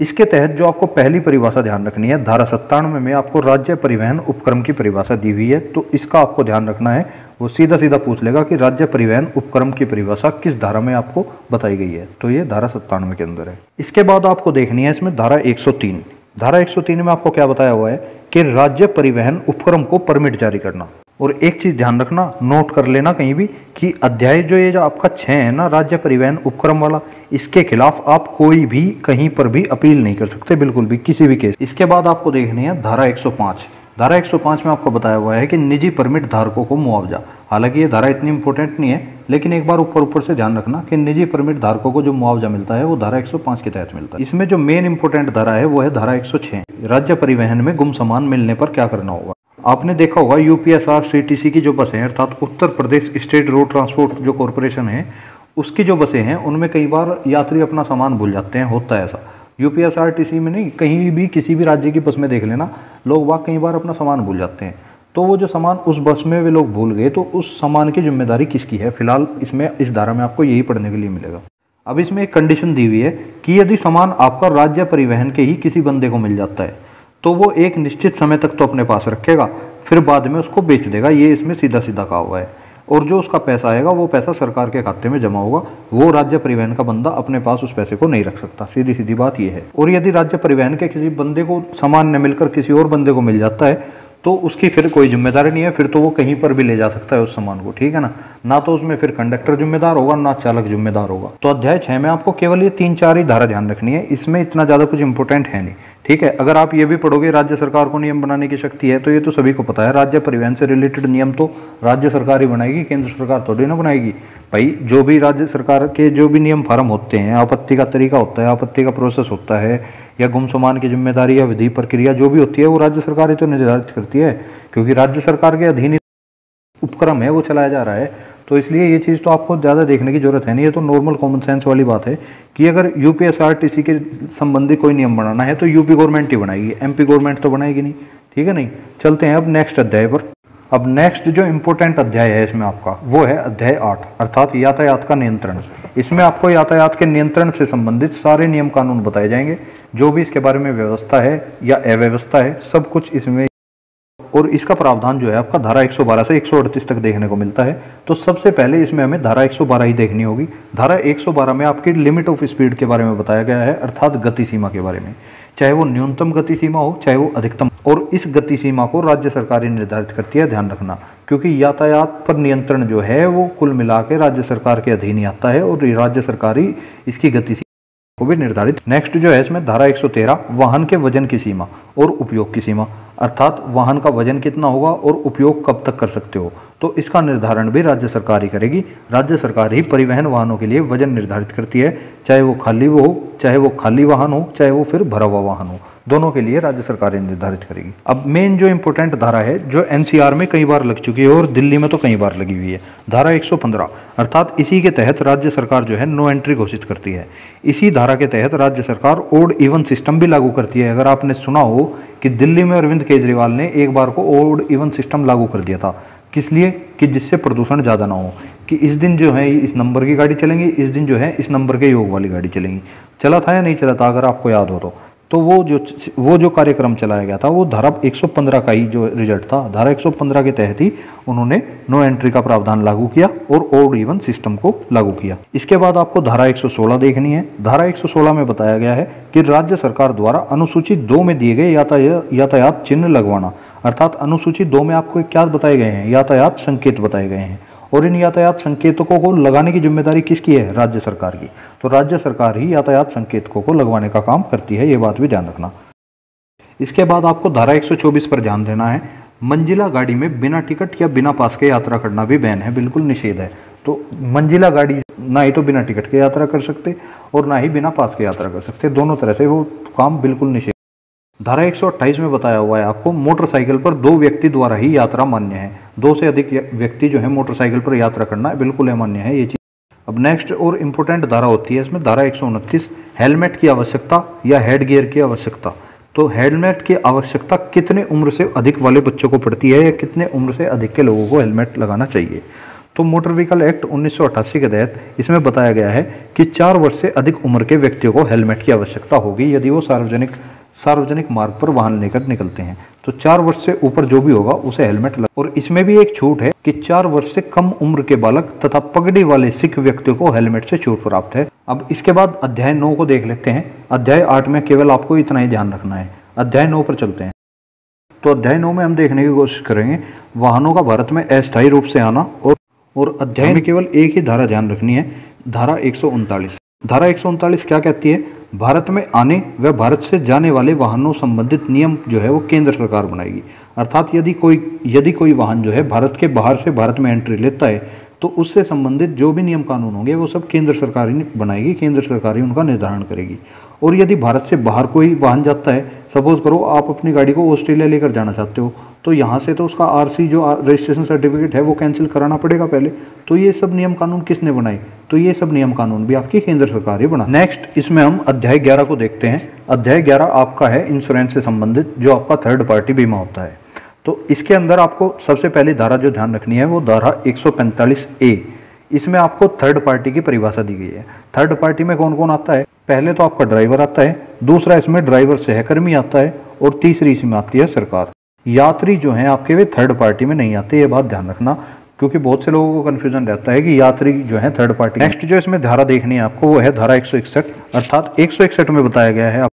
इसके तहत जो आपको पहली परिभाषा ध्यान रखनी है, धारा सत्तानवे में आपको राज्य परिवहन उपक्रम की परिभाषा दी हुई है तो इसका आपको ध्यान रखना है। वो सीधा सीधा पूछ लेगा कि राज्य परिवहन उपक्रम की परिभाषा किस धारा में आपको बताई गई है। तो ये धारा सत्तानवे के अंदर है। इसके बाद आपको देखनी है इसमें धारा 103 धारा 103 में आपको क्या बताया हुआ है कि राज्य परिवहन उपक्रम को परमिट जारी करना। और एक चीज़ ध्यान रखना नोट कर लेना कहीं भी कि अध्याय जो ये जो आपका छह है ना, राज्य परिवहन उपक्रम वाला, इसके खिलाफ आप कोई भी कहीं पर भी अपील नहीं कर सकते, बिल्कुल भी, किसी भी केस इसके बाद आपको देखनी है धारा 105 धारा 105 में आपको बताया हुआ है कि निजी परमिट धारकों को मुआवजा। हालाँकि ये धारा इतनी इंपॉर्टेंट नहीं है, लेकिन एक बार ऊपर ऊपर से ध्यान रखना कि निजी परमिट धारकों को जो मुआवजा मिलता है, वो धारा 105 के तहत मिलता है। इसमें जो मेन इंपॉर्टेंट धारा है, वो है धारा 106 राज्य परिवहन में गुम सामान मिलने पर क्या करना होगा? आपने देखा होगा यूपीएसआर सीटीसी की जो बसें हैं, अर्थात Uttar Pradesh state road transport जो कॉरपोरेशन है, उसकी जो बसें हैं, उनमें कई बार यात्री अपना सामान भूल जाते हैं, होता है ऐसा। यूपीएसआरटीसी में नहीं, कहीं भी, किसी भी राज्य की बस में देख लेना, लोग वहाँ कई बार अपना सामान भूल जाते हैं। तो वो जो सामान उस बस में वे लोग भूल गए तो उस सामान की ज़िम्मेदारी किसकी है? फ़िलहाल इसमें, इस धारा में आपको यही पढ़ने के लिए मिलेगा। अब इसमें एक कंडीशन दी हुई है कि यदि सामान आपका राज्य परिवहन के ही किसी बंदे को मिल जाता है तो वो एक निश्चित समय तक तो अपने पास रखेगा, फिर बाद में उसको बेच देगा। ये इसमें सीधा सीधा कहा हुआ है। और जो उसका पैसा आएगा, वो पैसा सरकार के खाते में जमा होगा। वो राज्य परिवहन का बंदा अपने पास उस पैसे को नहीं रख सकता। सीधी सीधी बात ये है। और यदि राज्य परिवहन के किसी बंदे को सामान न मिलकर किसी और बंदे को मिल जाता है तो उसकी फिर कोई ज़िम्मेदारी नहीं है। फिर तो वो कहीं पर भी ले जा सकता है उस सामान को, ठीक है ना? ना तो उसमें फिर कंडक्टर जिम्मेदार होगा, ना चालक जिम्मेदार होगा। तो अध्याय छह में आपको केवल ये तीन चार ही धारा ध्यान रखनी है। इसमें इतना ज़्यादा कुछ इंपोर्टेंट है नहीं। ठीक है, अगर आप ये भी पढ़ोगे, राज्य सरकार को नियम बनाने की शक्ति है तो ये तो सभी को पता है। राज्य परिवहन से रिलेटेड नियम तो राज्य सरकार ही बनाएगी, केंद्र सरकार थोड़ी ना बनाएगी। भाई, जो भी राज्य सरकार के जो भी नियम फार्म होते हैं, आपत्ति का तरीका होता है, आपत्ति का प्रोसेस होता है, या गुमसमान की ज़िम्मेदारी या विधि प्रक्रिया जो भी होती है, वो राज्य सरकार ही तो निर्धारित करती है, क्योंकि राज्य सरकार के अधीन उपक्रम है, वो चलाया जा रहा है। तो इसलिए ये चीज़ तो आपको ज़्यादा देखने की ज़रूरत है नहीं, ये तो नॉर्मल कॉमन सेंस वाली बात है कि अगर यूपीएसआरटीसी के संबंधी कोई नियम बनाना है तो यूपी गवर्नमेंट ही बनाएगी एमपी गवर्नमेंट तो बनाएगी नहीं, ठीक है नहीं? चलते हैं अब नेक्स्ट अध्याय पर। अब नेक्स्ट जो इंपॉर्टेंट अध्याय है इसमें आपका, वो है अध्याय आठ, अर्थात यातायात का नियंत्रण। इसमें आपको यातायात के नियंत्रण से संबंधित सारे नियम कानून बताए जाएँगे, जो भी इसके बारे में व्यवस्था है या अव्यवस्था है, सब कुछ इसमें और इसका प्रावधान जो है आपका धारा 112 से 138 तक देखने को मिलता है। तो सबसे पहले इसमें हमें धारा 112 ही देखनी होगी। धारा 112 में आपकी लिमिट ऑफ़ स्पीड के बारे में बताया गया है, अर्थात गति सीमा के बारे में। चाहे वो न्यूनतम गति सीमा हो, चाहे वो अधिकतम। और इस गति सीमा को राज्य सरकार निर्धारित करती है, ध्यान रखना। क्योंकि यातायात पर नियंत्रण जो है, वो कुल मिला के राज्य सरकार के अधीन ही आता है और राज्य सरकार ही इसकी गति को भी निर्धारित। नेक्स्ट जो है इसमें धारा 113 वाहन के वज़न की सीमा और उपयोग की सीमा। अर्थात वाहन का वज़न कितना होगा और उपयोग कब तक कर सकते हो? तो इसका निर्धारण भी राज्य सरकार ही करेगी। राज्य सरकार ही परिवहन वाहनों के लिए वज़न निर्धारित करती है। चाहे वो खाली वो हो, चाहे वो खाली वाहन हो, चाहे वो फिर भरा हुआ वाहन हो। दोनों के लिए राज्य सरकार निर्धारित करेगी। अब मेन जो इंपोर्टेंट धारा है, जो एनसीआर में कई बार लग चुकी है और दिल्ली में तो कई बार लगी हुई है। धारा 115 अर्थात इसी के तहत राज्य सरकार जो है नो एंट्री घोषित करती है। इसी धारा के तहत राज्य सरकार ओड इवन सिस्टम भी लागू करती है। अगर आपने सुना हो कि दिल्ली में अरविंद केजरीवाल ने एक बार को ओड इवन सिस्टम लागू कर दिया था, किस लिए? कि जिससे प्रदूषण ज़्यादा ना हो। कि इस दिन जो है, इस नंबर की गाड़ी चलेंगी, इस दिन जो है, इस नंबर के योग वाली गाड़ी चलेंगी। चला था या नहीं चला था, अगर आपको याद हो तो। तो वो जो वो जो कार्यक्रम चलाया गया था, वो धारा 115 का ही जो रिज़ल्ट था, धारा 115 के तहत ही उन्होंने नो एंट्री का प्रावधान लागू किया और ओड इवन सिस्टम को लागू किया। इसके बाद आपको धारा 116 देखनी है। धारा 116 में बताया गया है कि राज्य सरकार द्वारा अनुसूचित दो में दिए गए यातायात चिन्ह लगवाना, अर्थात अनुसूचित दो में आपको क्या बताए गए हैं? यातायात संकेत बताए गए हैं। और इन यातायात संकेतकों को लगाने की ज़िम्मेदारी किसकी है? राज्य सरकार की। तो राज्य सरकार ही यातायात संकेतकों को लगवाने का काम करती है, ये बात भी ध्यान रखना। इसके बाद आपको धारा 124 पर ध्यान देना है। मंजिला गाड़ी में बिना टिकट या बिना पास के यात्रा करना भी बैन है, बिल्कुल निषेध है। तो मंजिला गाड़ी ना ही तो बिना टिकट के यात्रा कर सकते और ना ही बिना पास के यात्रा कर सकते। दोनों तरह से वो काम बिल्कुल निषेध धारा 128 में बताया हुआ है आपको, मोटरसाइकिल पर दो व्यक्ति द्वारा ही यात्रा मान्य है। दो से अधिक व्यक्ति जो है मोटरसाइकिल पर यात्रा करना बिल्कुल अमान्य है, ये चीज़। अब नेक्स्ट और इम्पोर्टेंट धारा होती है, इसमें धारा एक सौ उनतीस, हेलमेट की आवश्यकता या हेड गियर की आवश्यकता। तो हेलमेट की आवश्यकता कितने उम्र से अधिक वाले बच्चों को पड़ती है या कितने उम्र से अधिक के लोगों को हेलमेट लगाना चाहिए? तो मोटर व्हीकल एक्ट उन्नीस सौ अट्ठासी के तहत इसमें बताया गया है कि चार वर्ष से अधिक उम्र के व्यक्तियों को हेलमेट की आवश्यकता होगी। यदि वो सार्वजनिक सार्वजनिक मार्ग पर वाहन लेकर निकलते हैं। तो चार वर्ष से ऊपर जो भी होगा, उसे हेलमेट लग और इसमें भी एक छूट है कि चार वर्ष से कम उम्र के बालक तथा पगड़ी वाले सिख व्यक्तियों को हेलमेट से छूट प्राप्त है। अब इसके बाद अध्याय नौ को देख लेते हैं। अध्याय आठ में केवल आपको इतना ही ध्यान रखना है। अध्याय नौ पर चलते हैं। तो अध्याय नौ में हम देखने की कोशिश करेंगे, वाहनों का भारत में अस्थायी रूप से आना और और अध्याय में केवल एक ही धारा ध्यान रखनी है, धारा एक सौ उनतालीस। धारा एक सौ उनतालीस क्या कहती है? भारत में आने व भारत से जाने वाले वाहनों संबंधित नियम जो है वो केंद्र सरकार बनाएगी। अर्थात यदि कोई यदि कोई वाहन जो है भारत के बाहर से भारत में एंट्री लेता है तो उससे संबंधित जो भी नियम कानून होंगे, वो सब केंद्र सरकार ही बनाएगी, केंद्र सरकार ही उनका निर्धारण करेगी। और यदि भारत से बाहर कोई वाहन जाता है सपोज़ करो आप अपनी गाड़ी को ऑस्ट्रेलिया लेकर जाना चाहते हो तो यहाँ से तो उसका आरसी जो रजिस्ट्रेशन सर्टिफिकेट है वो कैंसिल कराना पड़ेगा पहले। तो ये सब नियम कानून किसने बनाए? तो ये सब नियम कानून भी आपकी केंद्र सरकार ही बना। नेक्स्ट इसमें हम अध्याय ग्यारह को देखते हैं। अध्याय ग्यारह आपका है इंश्योरेंस से संबंधित, जो आपका थर्ड पार्टी बीमा होता है। तो इसके अंदर आपको सबसे पहले धारा जो ध्यान रखनी है वो धारा एक सौ पैंतालीस ए इसमें आपको थर्ड पार्टी की परिभाषा दी गई है। थर्ड पार्टी में कौन कौन आता है? पहले तो आपका ड्राइवर आता है, दूसरा इसमें ड्राइवर सहकर्मी आता है और तीसरी इसमें आती है सरकार। यात्री जो है, आपके वे थर्ड पार्टी में नहीं आते, ये बात ध्यान रखना, क्योंकि बहुत से लोगों को कन्फ्यूज़न रहता है कि यात्री जो है थर्ड पार्टी नेक्स्ट जो इसमें धारा देखनी है आपको, वो है धारा एक सौ इकसठ, अर्थात एक सौ इकसठ में बताया गया है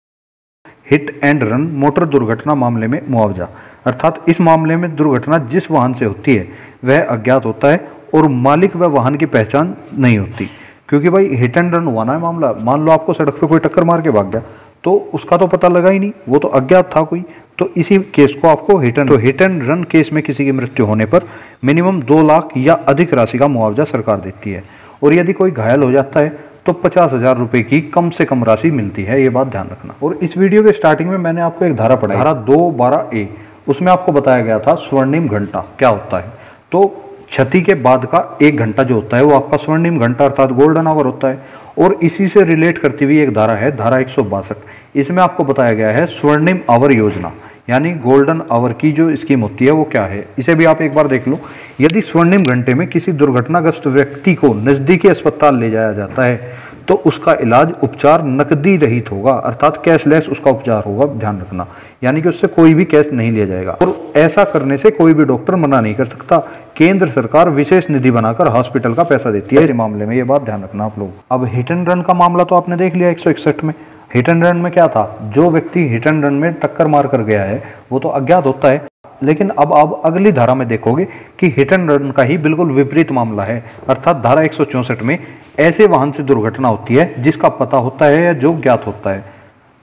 हिट एंड रन मोटर दुर्घटना मामले में मुआवजा। अर्थात इस मामले में दुर्घटना जिस वाहन से होती है, वह अज्ञात होता है और मालिक व वाहन की पहचान नहीं होती। क्योंकि भाई हिट एंड रन हुआ ना मामला। मान लो आपको सड़क पे कोई टक्कर मार के भाग गया तो उसका तो पता लगा ही नहीं। वो तो अज्ञात था कोई। तो इसी केस को आपको हिट एंड तो हिट एंड रन केस में किसी की मृत्यु होने पर मिनिमम दो लाख या अधिक राशि का मुआवजा सरकार देती है। और यदि कोई घायल हो जाता है तो पचास हज़ार रुपए की कम से कम राशि मिलती है। ये बात ध्यान रखना। और इस वीडियो के स्टार्टिंग में मैंने आपको एक धारा पढ़ाई। धारा दो बारह ए, उसमें आपको बताया गया था स्वर्णिम घंटा, क्या होता है? तो क्षति के बाद का एक घंटा जो होता है वो आपका स्वर्णिम घंटा अर्थात गोल्डन आवर होता है। और इसी से रिलेट करती हुई एक धारा है, धारा एक सौ बासठ। इसमें आपको बताया गया है स्वर्णिम आवर योजना, यानी गोल्डन आवर की जो स्कीम होती है वो क्या है? इसे भी आप एक बार देख लो। यदि स्वर्णिम घंटे में किसी दुर्घटनाग्रस्त व्यक्ति को नजदीकी अस्पताल ले जाया जाता है तो उसका इलाज उपचार नकदी रहित होगा, अर्थात कैशलेस उसका उपचार होगा, ध्यान रखना। यानी कि उससे कोई भी कैश नहीं लिया जाएगा। और ऐसा करने से कोई भी डॉक्टर मना नहीं कर सकता। केंद्र सरकार विशेष निधि बनाकर हॉस्पिटल का पैसा देती है। इस मामले में ये बात ध्यान रखना आप लोग। अब हिट एंड रन का मामला तो आपने देख लिया एक सौ इकसठ में। हिट एंड रन में क्या था? जो व्यक्ति हिट एंड रन में टक्कर मार कर गया है, वो तो अज्ञात होता है। लेकिन अब आप अगली धारा में देखोगे कि हिट एंड रन का ही बिल्कुल विपरीत मामला है। अर्थात धारा एक में ऐसे वाहन से दुर्घटना होती है, जिसका पता होता है या जो ज्ञात होता है।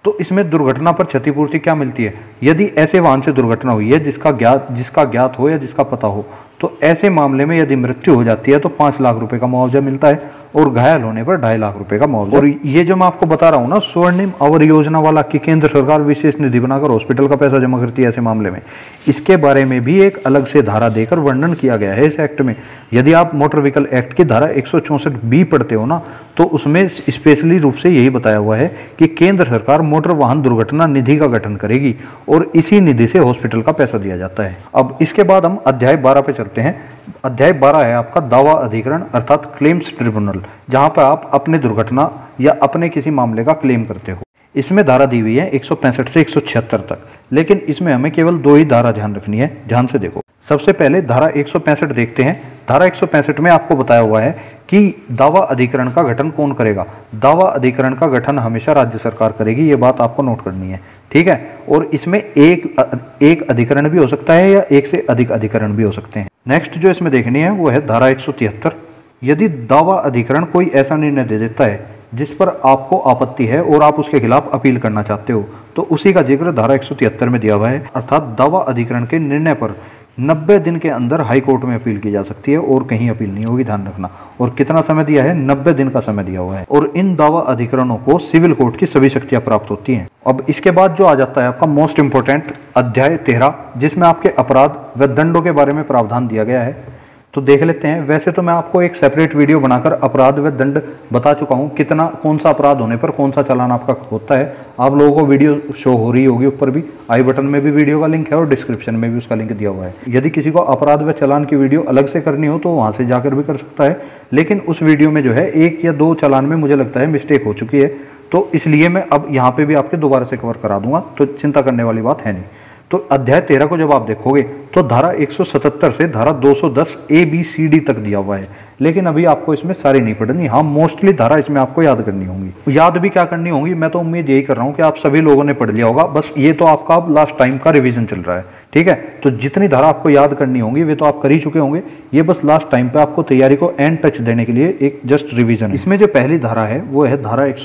तो इसमें दुर्घटना पर क्षतिपूर्ति क्या मिलती है? यदि ऐसे वाहन से दुर्घटना हुई है, जिसका ज्ञात जिसका ज्ञात हो या जिसका पता हो तो ऐसे मामले में यदि मृत्यु हो जाती है तो पाँच लाख रुपए का मुआवजा मिलता है। और घायल होने पर ढाई लाख रुपए का मुआवजा। और ये जो मैं आपको बता रहा हूँ ना, स्वर्णिम अवर योजना वाला की केंद्र सरकार विशेष निधि बनाकर हॉस्पिटल का पैसा जमा करती है ऐसे मामले में, इसके बारे में भी एक अलग से धारा देकर वर्णन किया गया है इस एक्ट में। यदि आप मोटर व्हीकल एक्ट की धारा एक बी पढ़ते हो ना तो उसमें स्पेशली रूप से यही बताया हुआ है कि केंद्र सरकार मोटर वाहन दुर्घटना निधि का गठन करेगी और इसी निधि से हॉस्पिटल का पैसा दिया जाता है। अब इसके बाद हम अध्याय बारह पे चलते हैं। अध्याय बारह है आपका दावा अधिकरण अर्थात क्लेम्स ट्रिब्यूनल जहाँ पर आप अपने दुर्घटना या अपने किसी मामले का क्लेम करते हो। इसमें धारा दी हुई है एक सौ पैंसठ से एक सौ छिहत्तर तक, लेकिन इसमें हमें केवल दो ही धारा ध्यान रखनी है, ध्यान से देखो। सबसे पहले धारा एक सौ पैंसठ देखते हैं। धारा एक सौ पैंसठ में आपको बताया हुआ है कि दावा अधिकरण का गठन कौन करेगा? दावा अधिकरण का गठन हमेशा राज्य सरकार करेगी, ये बात आपको नोट करनी है, ठीक है? और इसमें एक एक अधिकरण भी हो सकता है या एक से अधिक अधिकरण भी हो सकते हैं। नेक्स्ट जो इसमें देखनी है, वो है धारा एक सौ तिहत्तर। यदि दावा अधिकरण कोई ऐसा निर्णय दे देता है, जिस पर आपको आपत्ति है और आप उसके खिलाफ अपील करना चाहते हो तो उसी का ज़िक्र धारा एक सौ तिहत्तर में दिया हुआ है। अर्थात दावा अधिकरण के निर्णय पर। 90 दिन के अंदर हाई कोर्ट में अपील की जा सकती है और कहीं अपील नहीं होगी, ध्यान रखना। और कितना समय दिया है? 90 दिन का समय दिया हुआ है। और इन दावा अधिकरणों को सिविल कोर्ट की सभी शक्तियाँ प्राप्त होती हैं। अब इसके बाद जो आ जाता है आपका मोस्ट इंपोर्टेंट अध्याय तेरह, जिसमें आपके अपराध व दंडों के बारे में प्रावधान दिया गया है तो देख लेते हैं। वैसे तो मैं आपको एक सेपरेट वीडियो बनाकर अपराध व दंड बता चुका हूँ। कितना कौन सा अपराध होने पर कौन सा चालान आपका होता है, आप लोगों को वीडियो शो हो रही होगी ऊपर भी। आई बटन में भी वीडियो का लिंक है और डिस्क्रिप्शन में भी उसका लिंक दिया हुआ है। यदि किसी को अपराध व चालान की वीडियो अलग से करनी हो तो वहाँ से जाकर भी कर सकता है। लेकिन उस वीडियो में जो है, एक या दो चालान में मुझे लगता है मिस्टेक हो चुकी है। तो इसलिए मैं अब यहाँ पे भी आपके दोबारा से कवर करा दूँगा। तो चिंता करने वाली बात है नहीं। तो अध्याय तेरह को जब आप देखोगे तो धारा 177 से धारा 210 ए बी सी डी तक दिया हुआ है। लेकिन अभी आपको इसमें सारी नहीं पढ़नी। हाँ मोस्टली धारा इसमें आपको याद करनी होगी। याद भी क्या करनी होगी? मैं तो उम्मीद यही कर रहा हूँ कि आप सभी लोगों ने पढ़ लिया होगा। बस ये तो आपका अब लास्ट टाइम का रिविजन चल रहा है। ठीक है? तो जितनी धारा आपको याद करनी होगी, वे तो आप कर ही चुके होंगे। ये बस लास्ट टाइम पे आपको तैयारी को एंड टच देने के लिए एक जस्ट रिविजन इसमें जो पहली धारा है, वो है धारा एक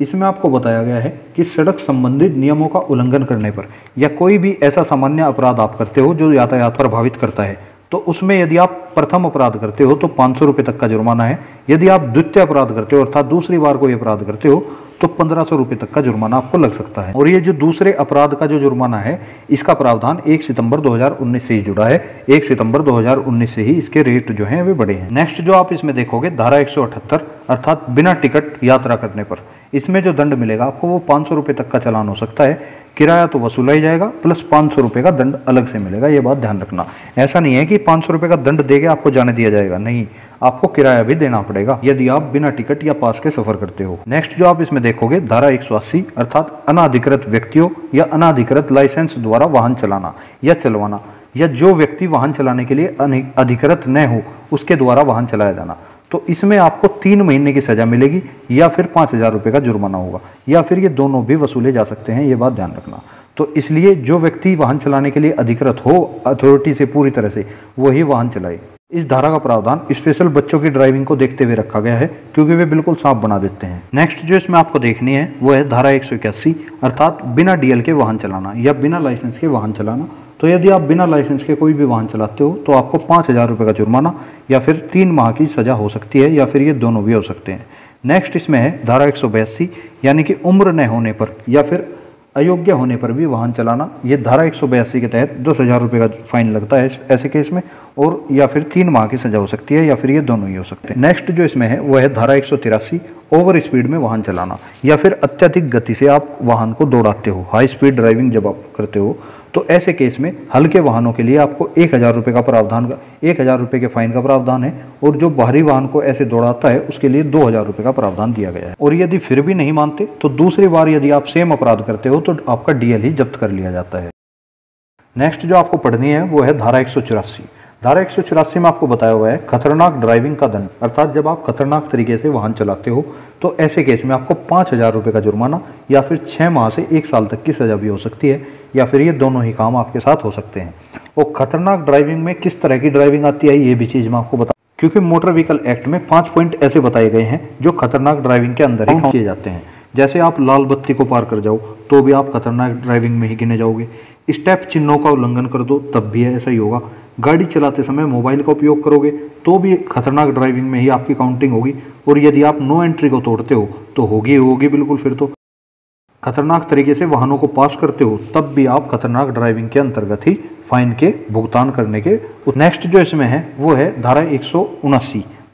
इसमें आपको बताया गया है कि सड़क संबंधित नियमों का उल्लंघन करने पर या कोई भी ऐसा सामान्य अपराध आप करते हो जो यातायात प्रभावित करता है तो उसमें यदि आप प्रथम अपराध करते हो तो पाँच सौ तक का जुर्माना है। यदि आप द्वितीय अपराध करते हो अर्थात दूसरी बार कोई अपराध करते हो तो पंद्रह सौ तक का जुर्माना आपको लग सकता है। और ये जो दूसरे अपराध का जो जुर्माना है, इसका प्रावधान एक सितंबर 2019 से ही जुड़ा है। एक सितंबर 2019 से ही इसके रेट जो हैं, वे बढ़े हैं। नेक्स्ट जो आप इसमें देखोगे, धारा एक सौ अठहत्तर अर्थात बिना टिकट यात्रा करने पर इसमें जो दंड मिलेगा आपको वो पाँच सौ रुपये तक का चलान हो सकता है। किराया तो वसूला ही जाएगा, प्लस पाँच सौ का दंड अलग से मिलेगा, ये बात ध्यान रखना। ऐसा नहीं है कि पाँच सौ का दंड देके आपको जाने दिया जाएगा, नहीं। आपको किराया भी देना पड़ेगा, यदि आप बिना टिकट या पास के सफ़र करते हो। नेक्स्ट जो आप इसमें देखोगे, धारा एक सौ अस्सी, अर्थात अनाधिकृत व्यक्तियों या अनाधिकृत लाइसेंस द्वारा वाहन चलाना या चलवाना, या जो व्यक्ति वाहन चलाने के लिए अधिकृत न हो, उसके द्वारा वाहन चलाया जाना। तो इसमें आपको तीन महीने की सजा मिलेगी या फिर पाँच हज़ार रुपये का जुर्माना होगा, या फिर ये दोनों भी वसूले जा सकते हैं, ये बात ध्यान रखना। तो इसलिए जो व्यक्ति वाहन चलाने के लिए अधिकृत हो अथॉरिटी से पूरी तरह से, वही वाहन चलाए। इस धारा का प्रावधान स्पेशल बच्चों की ड्राइविंग को देखते हुए रखा गया है, क्योंकि वे बिल्कुल साफ़ बना देते हैं। नेक्स्ट जो इसमें आपको देखनी है, वो है धारा एक सौ इक्यासी, अर्थात बिना डीएल के वाहन चलाना या बिना लाइसेंस के वाहन चलाना। तो यदि आप बिना लाइसेंस के कोई भी वाहन चलाते हो तो आपको पाँच हज़ार रुपये का जुर्माना या फिर तीन माह की सज़ा हो सकती है या फिर ये दोनों भी हो सकते हैं। नेक्स्ट इसमें है, धारा एक सौ बयासी, यानी कि उम्र न होने पर या फिर अयोग्य होने पर भी वाहन चलाना, ये धारा एक सौ बयासी के तहत दस हज़ार रुपये का फाइन लगता है ऐसे केस में, और या फिर तीन माह की सजा हो सकती है या फिर ये दोनों ही हो सकते हैं। नेक्स्ट जो इसमें है, वो है धारा एक सौ तिरासी, ओवर स्पीड में वाहन चलाना, या फिर अत्यधिक गति से आप वाहन को दौड़ाते हो, हाई स्पीड ड्राइविंग जब आप करते हो तो ऐसे केस में हल्के वाहनों के लिए आपको एक हज़ार रुपये का प्रावधान का, एक हज़ार रुपये के फाइन का प्रावधान है और जो बाहरी वाहन को ऐसे दौड़ाता है, उसके लिए दो हज़ार रुपये का प्रावधान दिया गया है। और यदि फिर भी नहीं मानते तो दूसरी बार यदि आप सेम अपराध करते हो तो आपका डीएल ही जब्त कर लिया जाता है। नेक्स्ट जो आपको पढ़नी है, वो है धारा एक सौ चौरासी। धारा एक सौ चौरासी में आपको बताया हुआ है, खतरनाक ड्राइविंग का दंड। अर्थात जब आप खतरनाक तरीके से वाहन चलाते हो तो ऐसे केस में आपको पाँच हज़ार रुपये का जुर्माना या फिर छः माह से एक साल तक की सज़ा भी हो सकती है। या फिर ये दोनों ही काम आपके साथ हो सकते हैं। और खतरनाक ड्राइविंग में किस तरह की ड्राइविंग आती है, ये भी चीज़ मैं आपको बता क्योंकि मोटर व्हीकल एक्ट में पाँच पॉइंट ऐसे बताए गए हैं, जो खतरनाक ड्राइविंग के अंदर ही किए जाते हैं। जैसे आप लाल बत्ती को पार कर जाओ तो भी आप खतरनाक ड्राइविंग में ही गिने जाओगे। स्टेप चिन्हों का उल्लंघन कर दो, तब भी ऐसा ही होगा। गाड़ी चलाते समय मोबाइल का उपयोग करोगे तो भी खतरनाक ड्राइविंग में ही आपकी काउंटिंग होगी। और यदि आप नो एंट्री को तोड़ते हो तो होगी होगी बिल्कुल फिर तो। खतरनाक तरीके से वाहनों को पास करते हो, तब भी आप खतरनाक ड्राइविंग के अंतर्गत ही फाइन के भुगतान करने के नेक्स्ट जो इसमें है, वो है धारा एक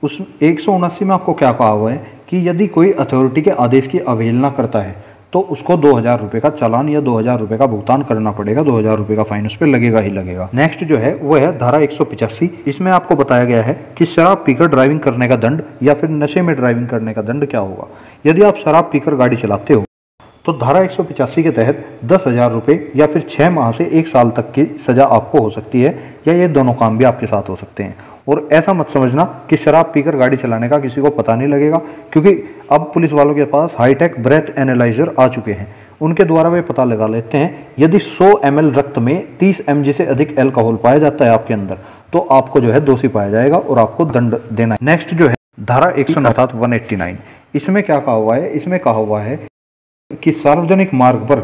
उस एक में आपको क्या कहा हुआ है कि यदि कोई अथॉरिटी के आदेश की अवहेलना करता है तो उसको दो हज़ार रुपये का चालान या दो हज़ार रुपये का भुगतान करना पड़ेगा, दो हज़ार रुपये का फाइन उस पर लगेगा ही लगेगा। नेक्स्ट जो है, वो है धारा एक इसमें आपको बताया गया है कि शराब पीकर ड्राइविंग करने का दंड या फिर नशे में ड्राइविंग करने का दंड क्या होगा। यदि आप शराब पीकर गाड़ी चलाते हो तो धारा एक के तहत दस हज़ार रुपये या फिर छः माह से एक साल तक की सज़ा आपको हो सकती है या ये दोनों काम भी आपके साथ हो सकते हैं। और ऐसा मत समझना कि शराब पीकर गाड़ी चलाने का किसी को पता नहीं लगेगा, क्योंकि अब पुलिस वालों के पास हाईटेक ब्रेथ एनालाइजर आ चुके हैं। उनके द्वारा वे पता लगा लेते हैं, यदि 100 एम रक्त में 30 एम से अधिक एल्कोहल पाया जाता है आपके अंदर तो आपको जो है दोषी पाया जाएगा और आपको दंड देना है। नेक्स्ट जो है, धारा एक सौ अर्थात वन इसमें क्या कहा हुआ है? इसमें कहा हुआ है कि सार्वजनिक मार्ग पर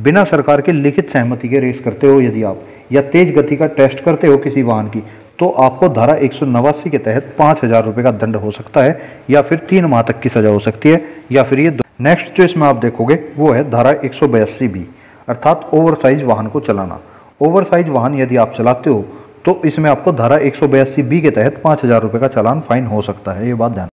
बिना सरकार के लिखित सहमति के रेस करते हो यदि आप, या तेज गति का टेस्ट करते हो किसी वाहन की तो आपको धारा एक सौ नवासी के तहत पाँच हज़ार का दंड हो सकता है, या फिर तीन माह तक की सजा हो सकती है, या फिर ये नेक्स्ट जो इसमें आप देखोगे, वो है धारा एक सौ बयासी बी, अर्थात ओवर साइज़ वाहन को चलाना। ओवर साइज़ वाहन यदि आप चलाते हो तो इसमें आपको धारा एक सौ बयासी बी के तहत पाँच हज़ार का चालान फाइन हो सकता है, ये बात ध्यान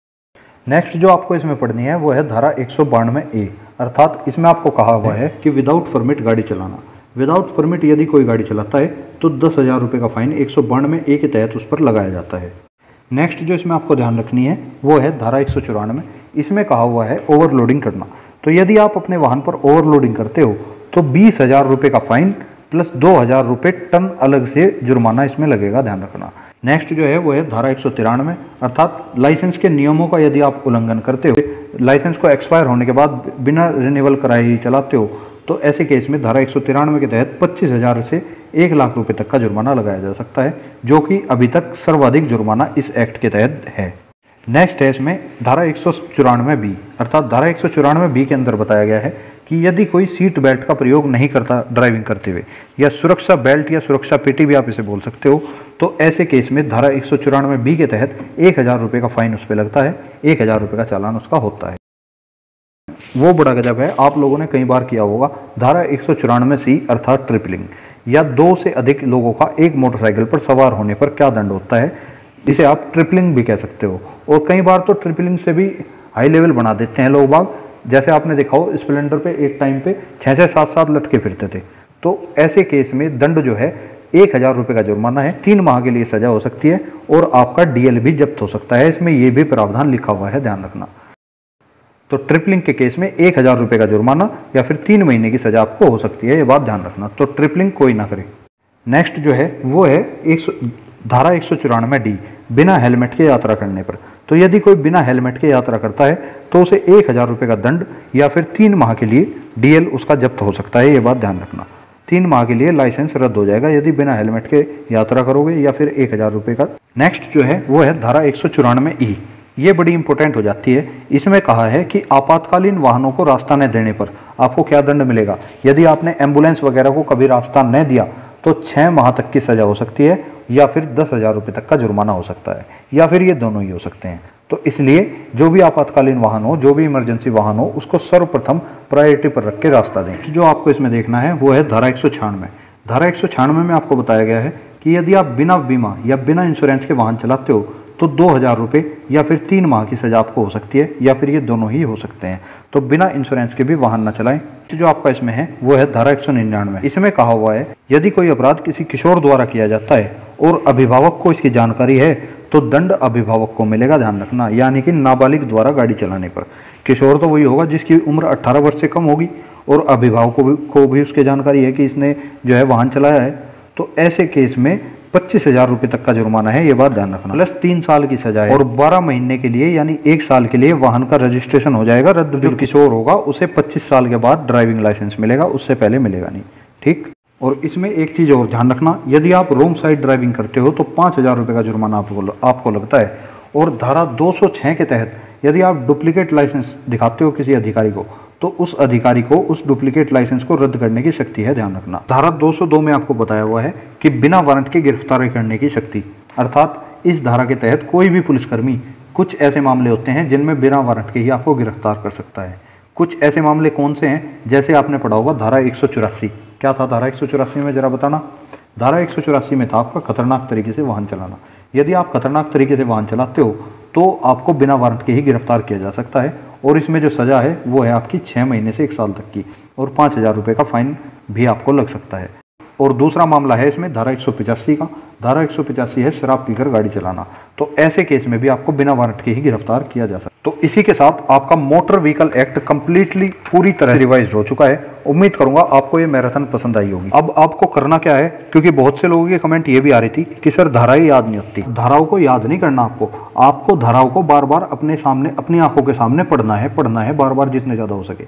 नेक्स्ट जो आपको इसमें पढ़नी है, वो है धारा एक सौ बानवे ए अर्थात इसमें आपको कहा हुआ है कि विदाउट परमिट गाड़ी चलाना। विदाउट परमिट यदि कोई गाड़ी चलाता है तो दस हज़ार रुपये का फाइन एक सौ बानवे ए के तहत उस पर लगाया जाता है। नेक्स्ट जो इसमें आपको ध्यान रखनी है, वो है धारा एक सौ चौरानवे इसमें कहा हुआ है ओवरलोडिंग करना। तो यदि आप अपने वाहन पर ओवरलोडिंग करते हो तो बीस हज़ार रुपये का फाइन प्लस दो हज़ार रुपये टन अलग से जुर्माना इसमें लगेगा, ध्यान रखना। नेक्स्ट जो है वो है धारा एक सौ तिरानवे, अर्थात लाइसेंस के नियमों का यदि आप उल्लंघन करते हो लाइसेंस को एक्सपायर होने के बाद बिना रिन्यूअल कराए ही चलाते हो तो ऐसे केस में धारा एक सौ तिरानवे के तहत पच्चीस हज़ार से एक लाख रुपए तक का जुर्माना लगाया जा सकता है, जो कि अभी तक सर्वाधिक जुर्माना इस एक्ट के तहत है। नेक्स्ट है इसमें धारा एक सौ चौरानवे बी अर्थात धारा एक सौ चौरानवे बी के अंदर बताया गया है कि यदि कोई सीट बेल्ट का प्रयोग नहीं करता ड्राइविंग करते हुए, या सुरक्षा बेल्ट या सुरक्षा पेटी भी आप इसे बोल सकते हो तो ऐसे केस में धारा एक सौ चौरानवे बी के तहत एक हज़ार रुपये का फाइन उस पर लगता है, एक हज़ार रुपये का चालान उसका होता है। वो बड़ा गजब है, आप लोगों ने कई बार किया होगा, धारा एक सौ चौरानवे सी अर्थात ट्रिपलिंग या दो से अधिक लोगों का एक मोटरसाइकिल पर सवार होने पर क्या दंड होता है, इसे आप ट्रिपलिंग भी कह सकते हो। और कई बार तो ट्रिपलिंग से भी हाई लेवल बना देते हैं लोग बाग जैसे आपने देखा हो, स्प्लेंडर पे एक टाइम पे छः छः सात सात लटके फिरते थे। तो ऐसे केस में दंड जो है, एक हज़ार रुपये का जुर्माना है। तीन माह के लिए सजा हो सकती है और आपका डीएल भी जब्त हो सकता है। इसमें यह भी प्रावधान लिखा हुआ है, ध्यान रखना। तो ट्रिपलिंग के केस में एक हज़ार रुपये का जुर्माना या फिर तीन महीने की सजा आपको हो सकती है, ये बात ध्यान रखना। तो ट्रिपलिंग कोई ना करे। नेक्स्ट जो है, वो है एक सौ, धारा एक सौ चौरानवे डी। बिना हेलमेट के यात्रा करने पर। तो यदि कोई बिना हेलमेट के यात्रा करता है तो उसे एक हज़ार रुपये का दंड या फिर तीन माह के लिए डीएल उसका जब्त हो सकता है, ये बात ध्यान रखना। तीन माह के लिए लाइसेंस रद्द हो जाएगा यदि बिना हेलमेट के यात्रा करोगे या फिर एक हज़ार रुपये का। नेक्स्ट जो है, वो है धारा एक सौ चौरानवे ई। ये बड़ी इंपॉर्टेंट हो जाती है। इसमें कहा है कि आपातकालीन वाहनों को रास्ता न देने पर आपको क्या दंड मिलेगा? यदि आपने एंबुलेंस वगैरह को कभी रास्ता न दिया तो छः माह तक की सजा हो सकती है या फिर दस हज़ार रुपये तक का जुर्माना हो सकता है या फिर ये दोनों ही हो सकते हैं। तो इसलिए जो भी आपातकालीन वाहन हो, जो भी इमरजेंसी वाहन हो, उसको सर्वप्रथम प्रायोरिटी पर रख के रास्ता दें। जो आपको इसमें देखना है, वो है धारा एक सौ छियानवे। धारा एक सौ छियानवे में आपको बताया गया है कि यदि आप बिना बीमा या बिना इंश्योरेंस के वाहन चलाते हो तो दो हज़ार रुपये या फिर तीन माह की सज़ा आपको हो सकती है, या फिर ये दोनों ही हो सकते हैं। तो बिना इंश्योरेंस के भी वाहन न चलाएँ। तो जो आपका इसमें है, वो है धारा एक सौ निन्यानवे। इसमें कहा हुआ है, यदि कोई अपराध किसी किशोर द्वारा किया जाता है और अभिभावक को इसकी जानकारी है तो दंड अभिभावक को मिलेगा ध्यान रखना, यानी कि नाबालिग द्वारा गाड़ी चलाने पर। किशोर तो वही होगा जिसकी उम्र 18 वर्ष से कम होगी और अभिभावकों को भी उसकी जानकारी है कि इसने जो है वाहन चलाया है। तो ऐसे केस में पच्चीस हज़ार रुपये तक का जुर्माना है ये बात ध्यान रखना। प्लस तीन साल की सजा है। और बारह महीने के लिए यानी एक साल के लिए वाहन का रजिस्ट्रेशन हो जाएगा। रद्द जो किशोर होगा उसे पच्चीस साल के बाद ड्राइविंग लाइसेंस मिलेगा उससे पहले मिलेगा नहीं। ठीक? और इसमें एक चीज़ और ध्यान रखना यदि आप रोंग साइड ड्राइविंग करते हो तो पाँच हज़ार रुपये का जुर्माना आपको आपको लगता है। और धारा 206 के तहत यदि आप डुप्लीकेट लाइसेंस दिखाते हो किसी अधिकारी को तो उस अधिकारी को, उस डुप्लीकेट लाइसेंस को रद्द करने की शक्ति है, ध्यान रखना। धारा 202 में आपको बताया हुआ है कि बिना वारंट के गिरफ्तारी करने की शक्ति। अर्थात, इस धारा के तहत कोई भी पुलिसकर्मी, कुछ ऐसे मामले होते हैं जिनमें बिना वारंट के ही आपको गिरफ़्तार कर सकता है। कुछ ऐसे मामले कौन से हैं जैसे आपने पढ़ा होगा धारा एक सौ चौरासी। क्या था धारा एक सौ चौरासी में, जरा बताना? धारा एक सौ चौरासी में था आपका खतरनाक तरीके से वाहन चलाना। यदि आप खतरनाक तरीके से वाहन चलाते हो तो आपको बिना वारंट के ही गिरफ़्तार किया जा सकता है। और इसमें जो सज़ा है, वो है आपकी छः महीने से एक साल तक की। और पाँच हज़ार रुपये का फाइन भी आपको लग सकता है। और दूसरा मामला है इसमें धारा एक का। धारा एक है शराब पीकर गाड़ी चलाना। तो ऐसे केस में भी आपको बिना वारंट के ही गिरफ़्तार किया जा सकता तो इसी के साथ आपका मोटर व्हीकल एक्ट कंप्लीटली पूरी तरह रिवाइज हो चुका है। उम्मीद करूँगा आपको ये मैराथन पसंद आई होगी। अब आपको करना क्या है? क्योंकि बहुत से लोगों की कमेंट ये भी आ रही थी कि सर धाराएँ याद नहीं होती। धाराओं को याद नहीं करना आपको। आपको धाराओं को बार बार अपने सामने, अपनी आँखों के सामने पढ़ना है पढ़ना है बार बार जितने ज़्यादा हो सके।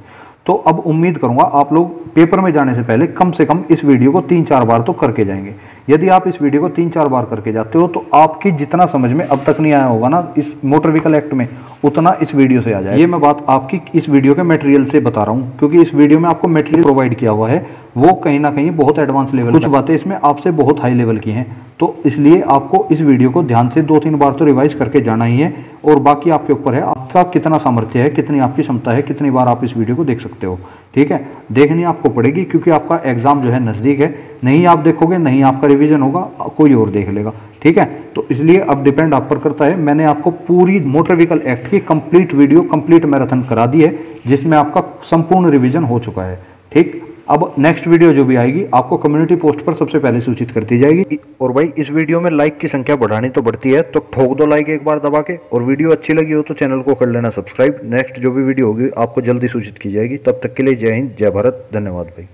तो अब उम्मीद करूँगा आप लोग पेपर में जाने से पहले कम से कम इस वीडियो को तीन चार बार तो करके जाएँगे। यदि आप इस वीडियो को तीन चार बार करके जाते हो तो आपकी जितना समझ में अब तक नहीं आया होगा ना, इस मोटर व्हीकल एक्ट में, उतना इस वीडियो से आ जाए। ये मैं बात आपकी इस वीडियो के मेटेरियल से बता रहा हूँ, क्योंकि इस वीडियो में आपको मेटेरियल प्रोवाइड किया हुआ है। वो कहीं ना कहीं बहुत एडवांस लेवल कुछ बातें इसमें आपसे बहुत हाई लेवल की हैं। तो इसलिए आपको इस वीडियो को ध्यान से दो तीन बार तो रिवाइज करके जाना ही है और बाकी आपके ऊपर है आपका कितना सामर्थ्य है कितनी आपकी क्षमता है कितनी बार आप इस वीडियो को देख सकते हो। ठीक है? देखनी आपको पड़ेगी क्योंकि आपका एग्ज़ाम जो है नज़दीक है। नहीं आप देखोगे नहीं आपका रिविजन होगा कोई और देख लेगा। ठीक है? तो इसलिए अब डिपेंड आप पर करता है। मैंने आपको पूरी मोटर व्हीकल एक्ट की कंप्लीट वीडियो कंप्लीट मैराथन करा दी है जिसमें आपका संपूर्ण रिवीजन हो चुका है। ठीक? अब नेक्स्ट वीडियो जो भी आएगी, आपको कम्युनिटी पोस्ट पर सबसे पहले सूचित कर दी जाएगी। और भाई, इस वीडियो में लाइक की संख्या बढ़ानी तो बढ़ती है तो ठोक दो लाइक एक बार दबा के, और वीडियो अच्छी लगी हो तो चैनल को कर लेना सब्सक्राइब नेक्स्ट जो भी वीडियो होगी, आपको जल्दी सूचित की जाएगी। तब तक के लिए जय हिंद, जय भारत, धन्यवाद भाई।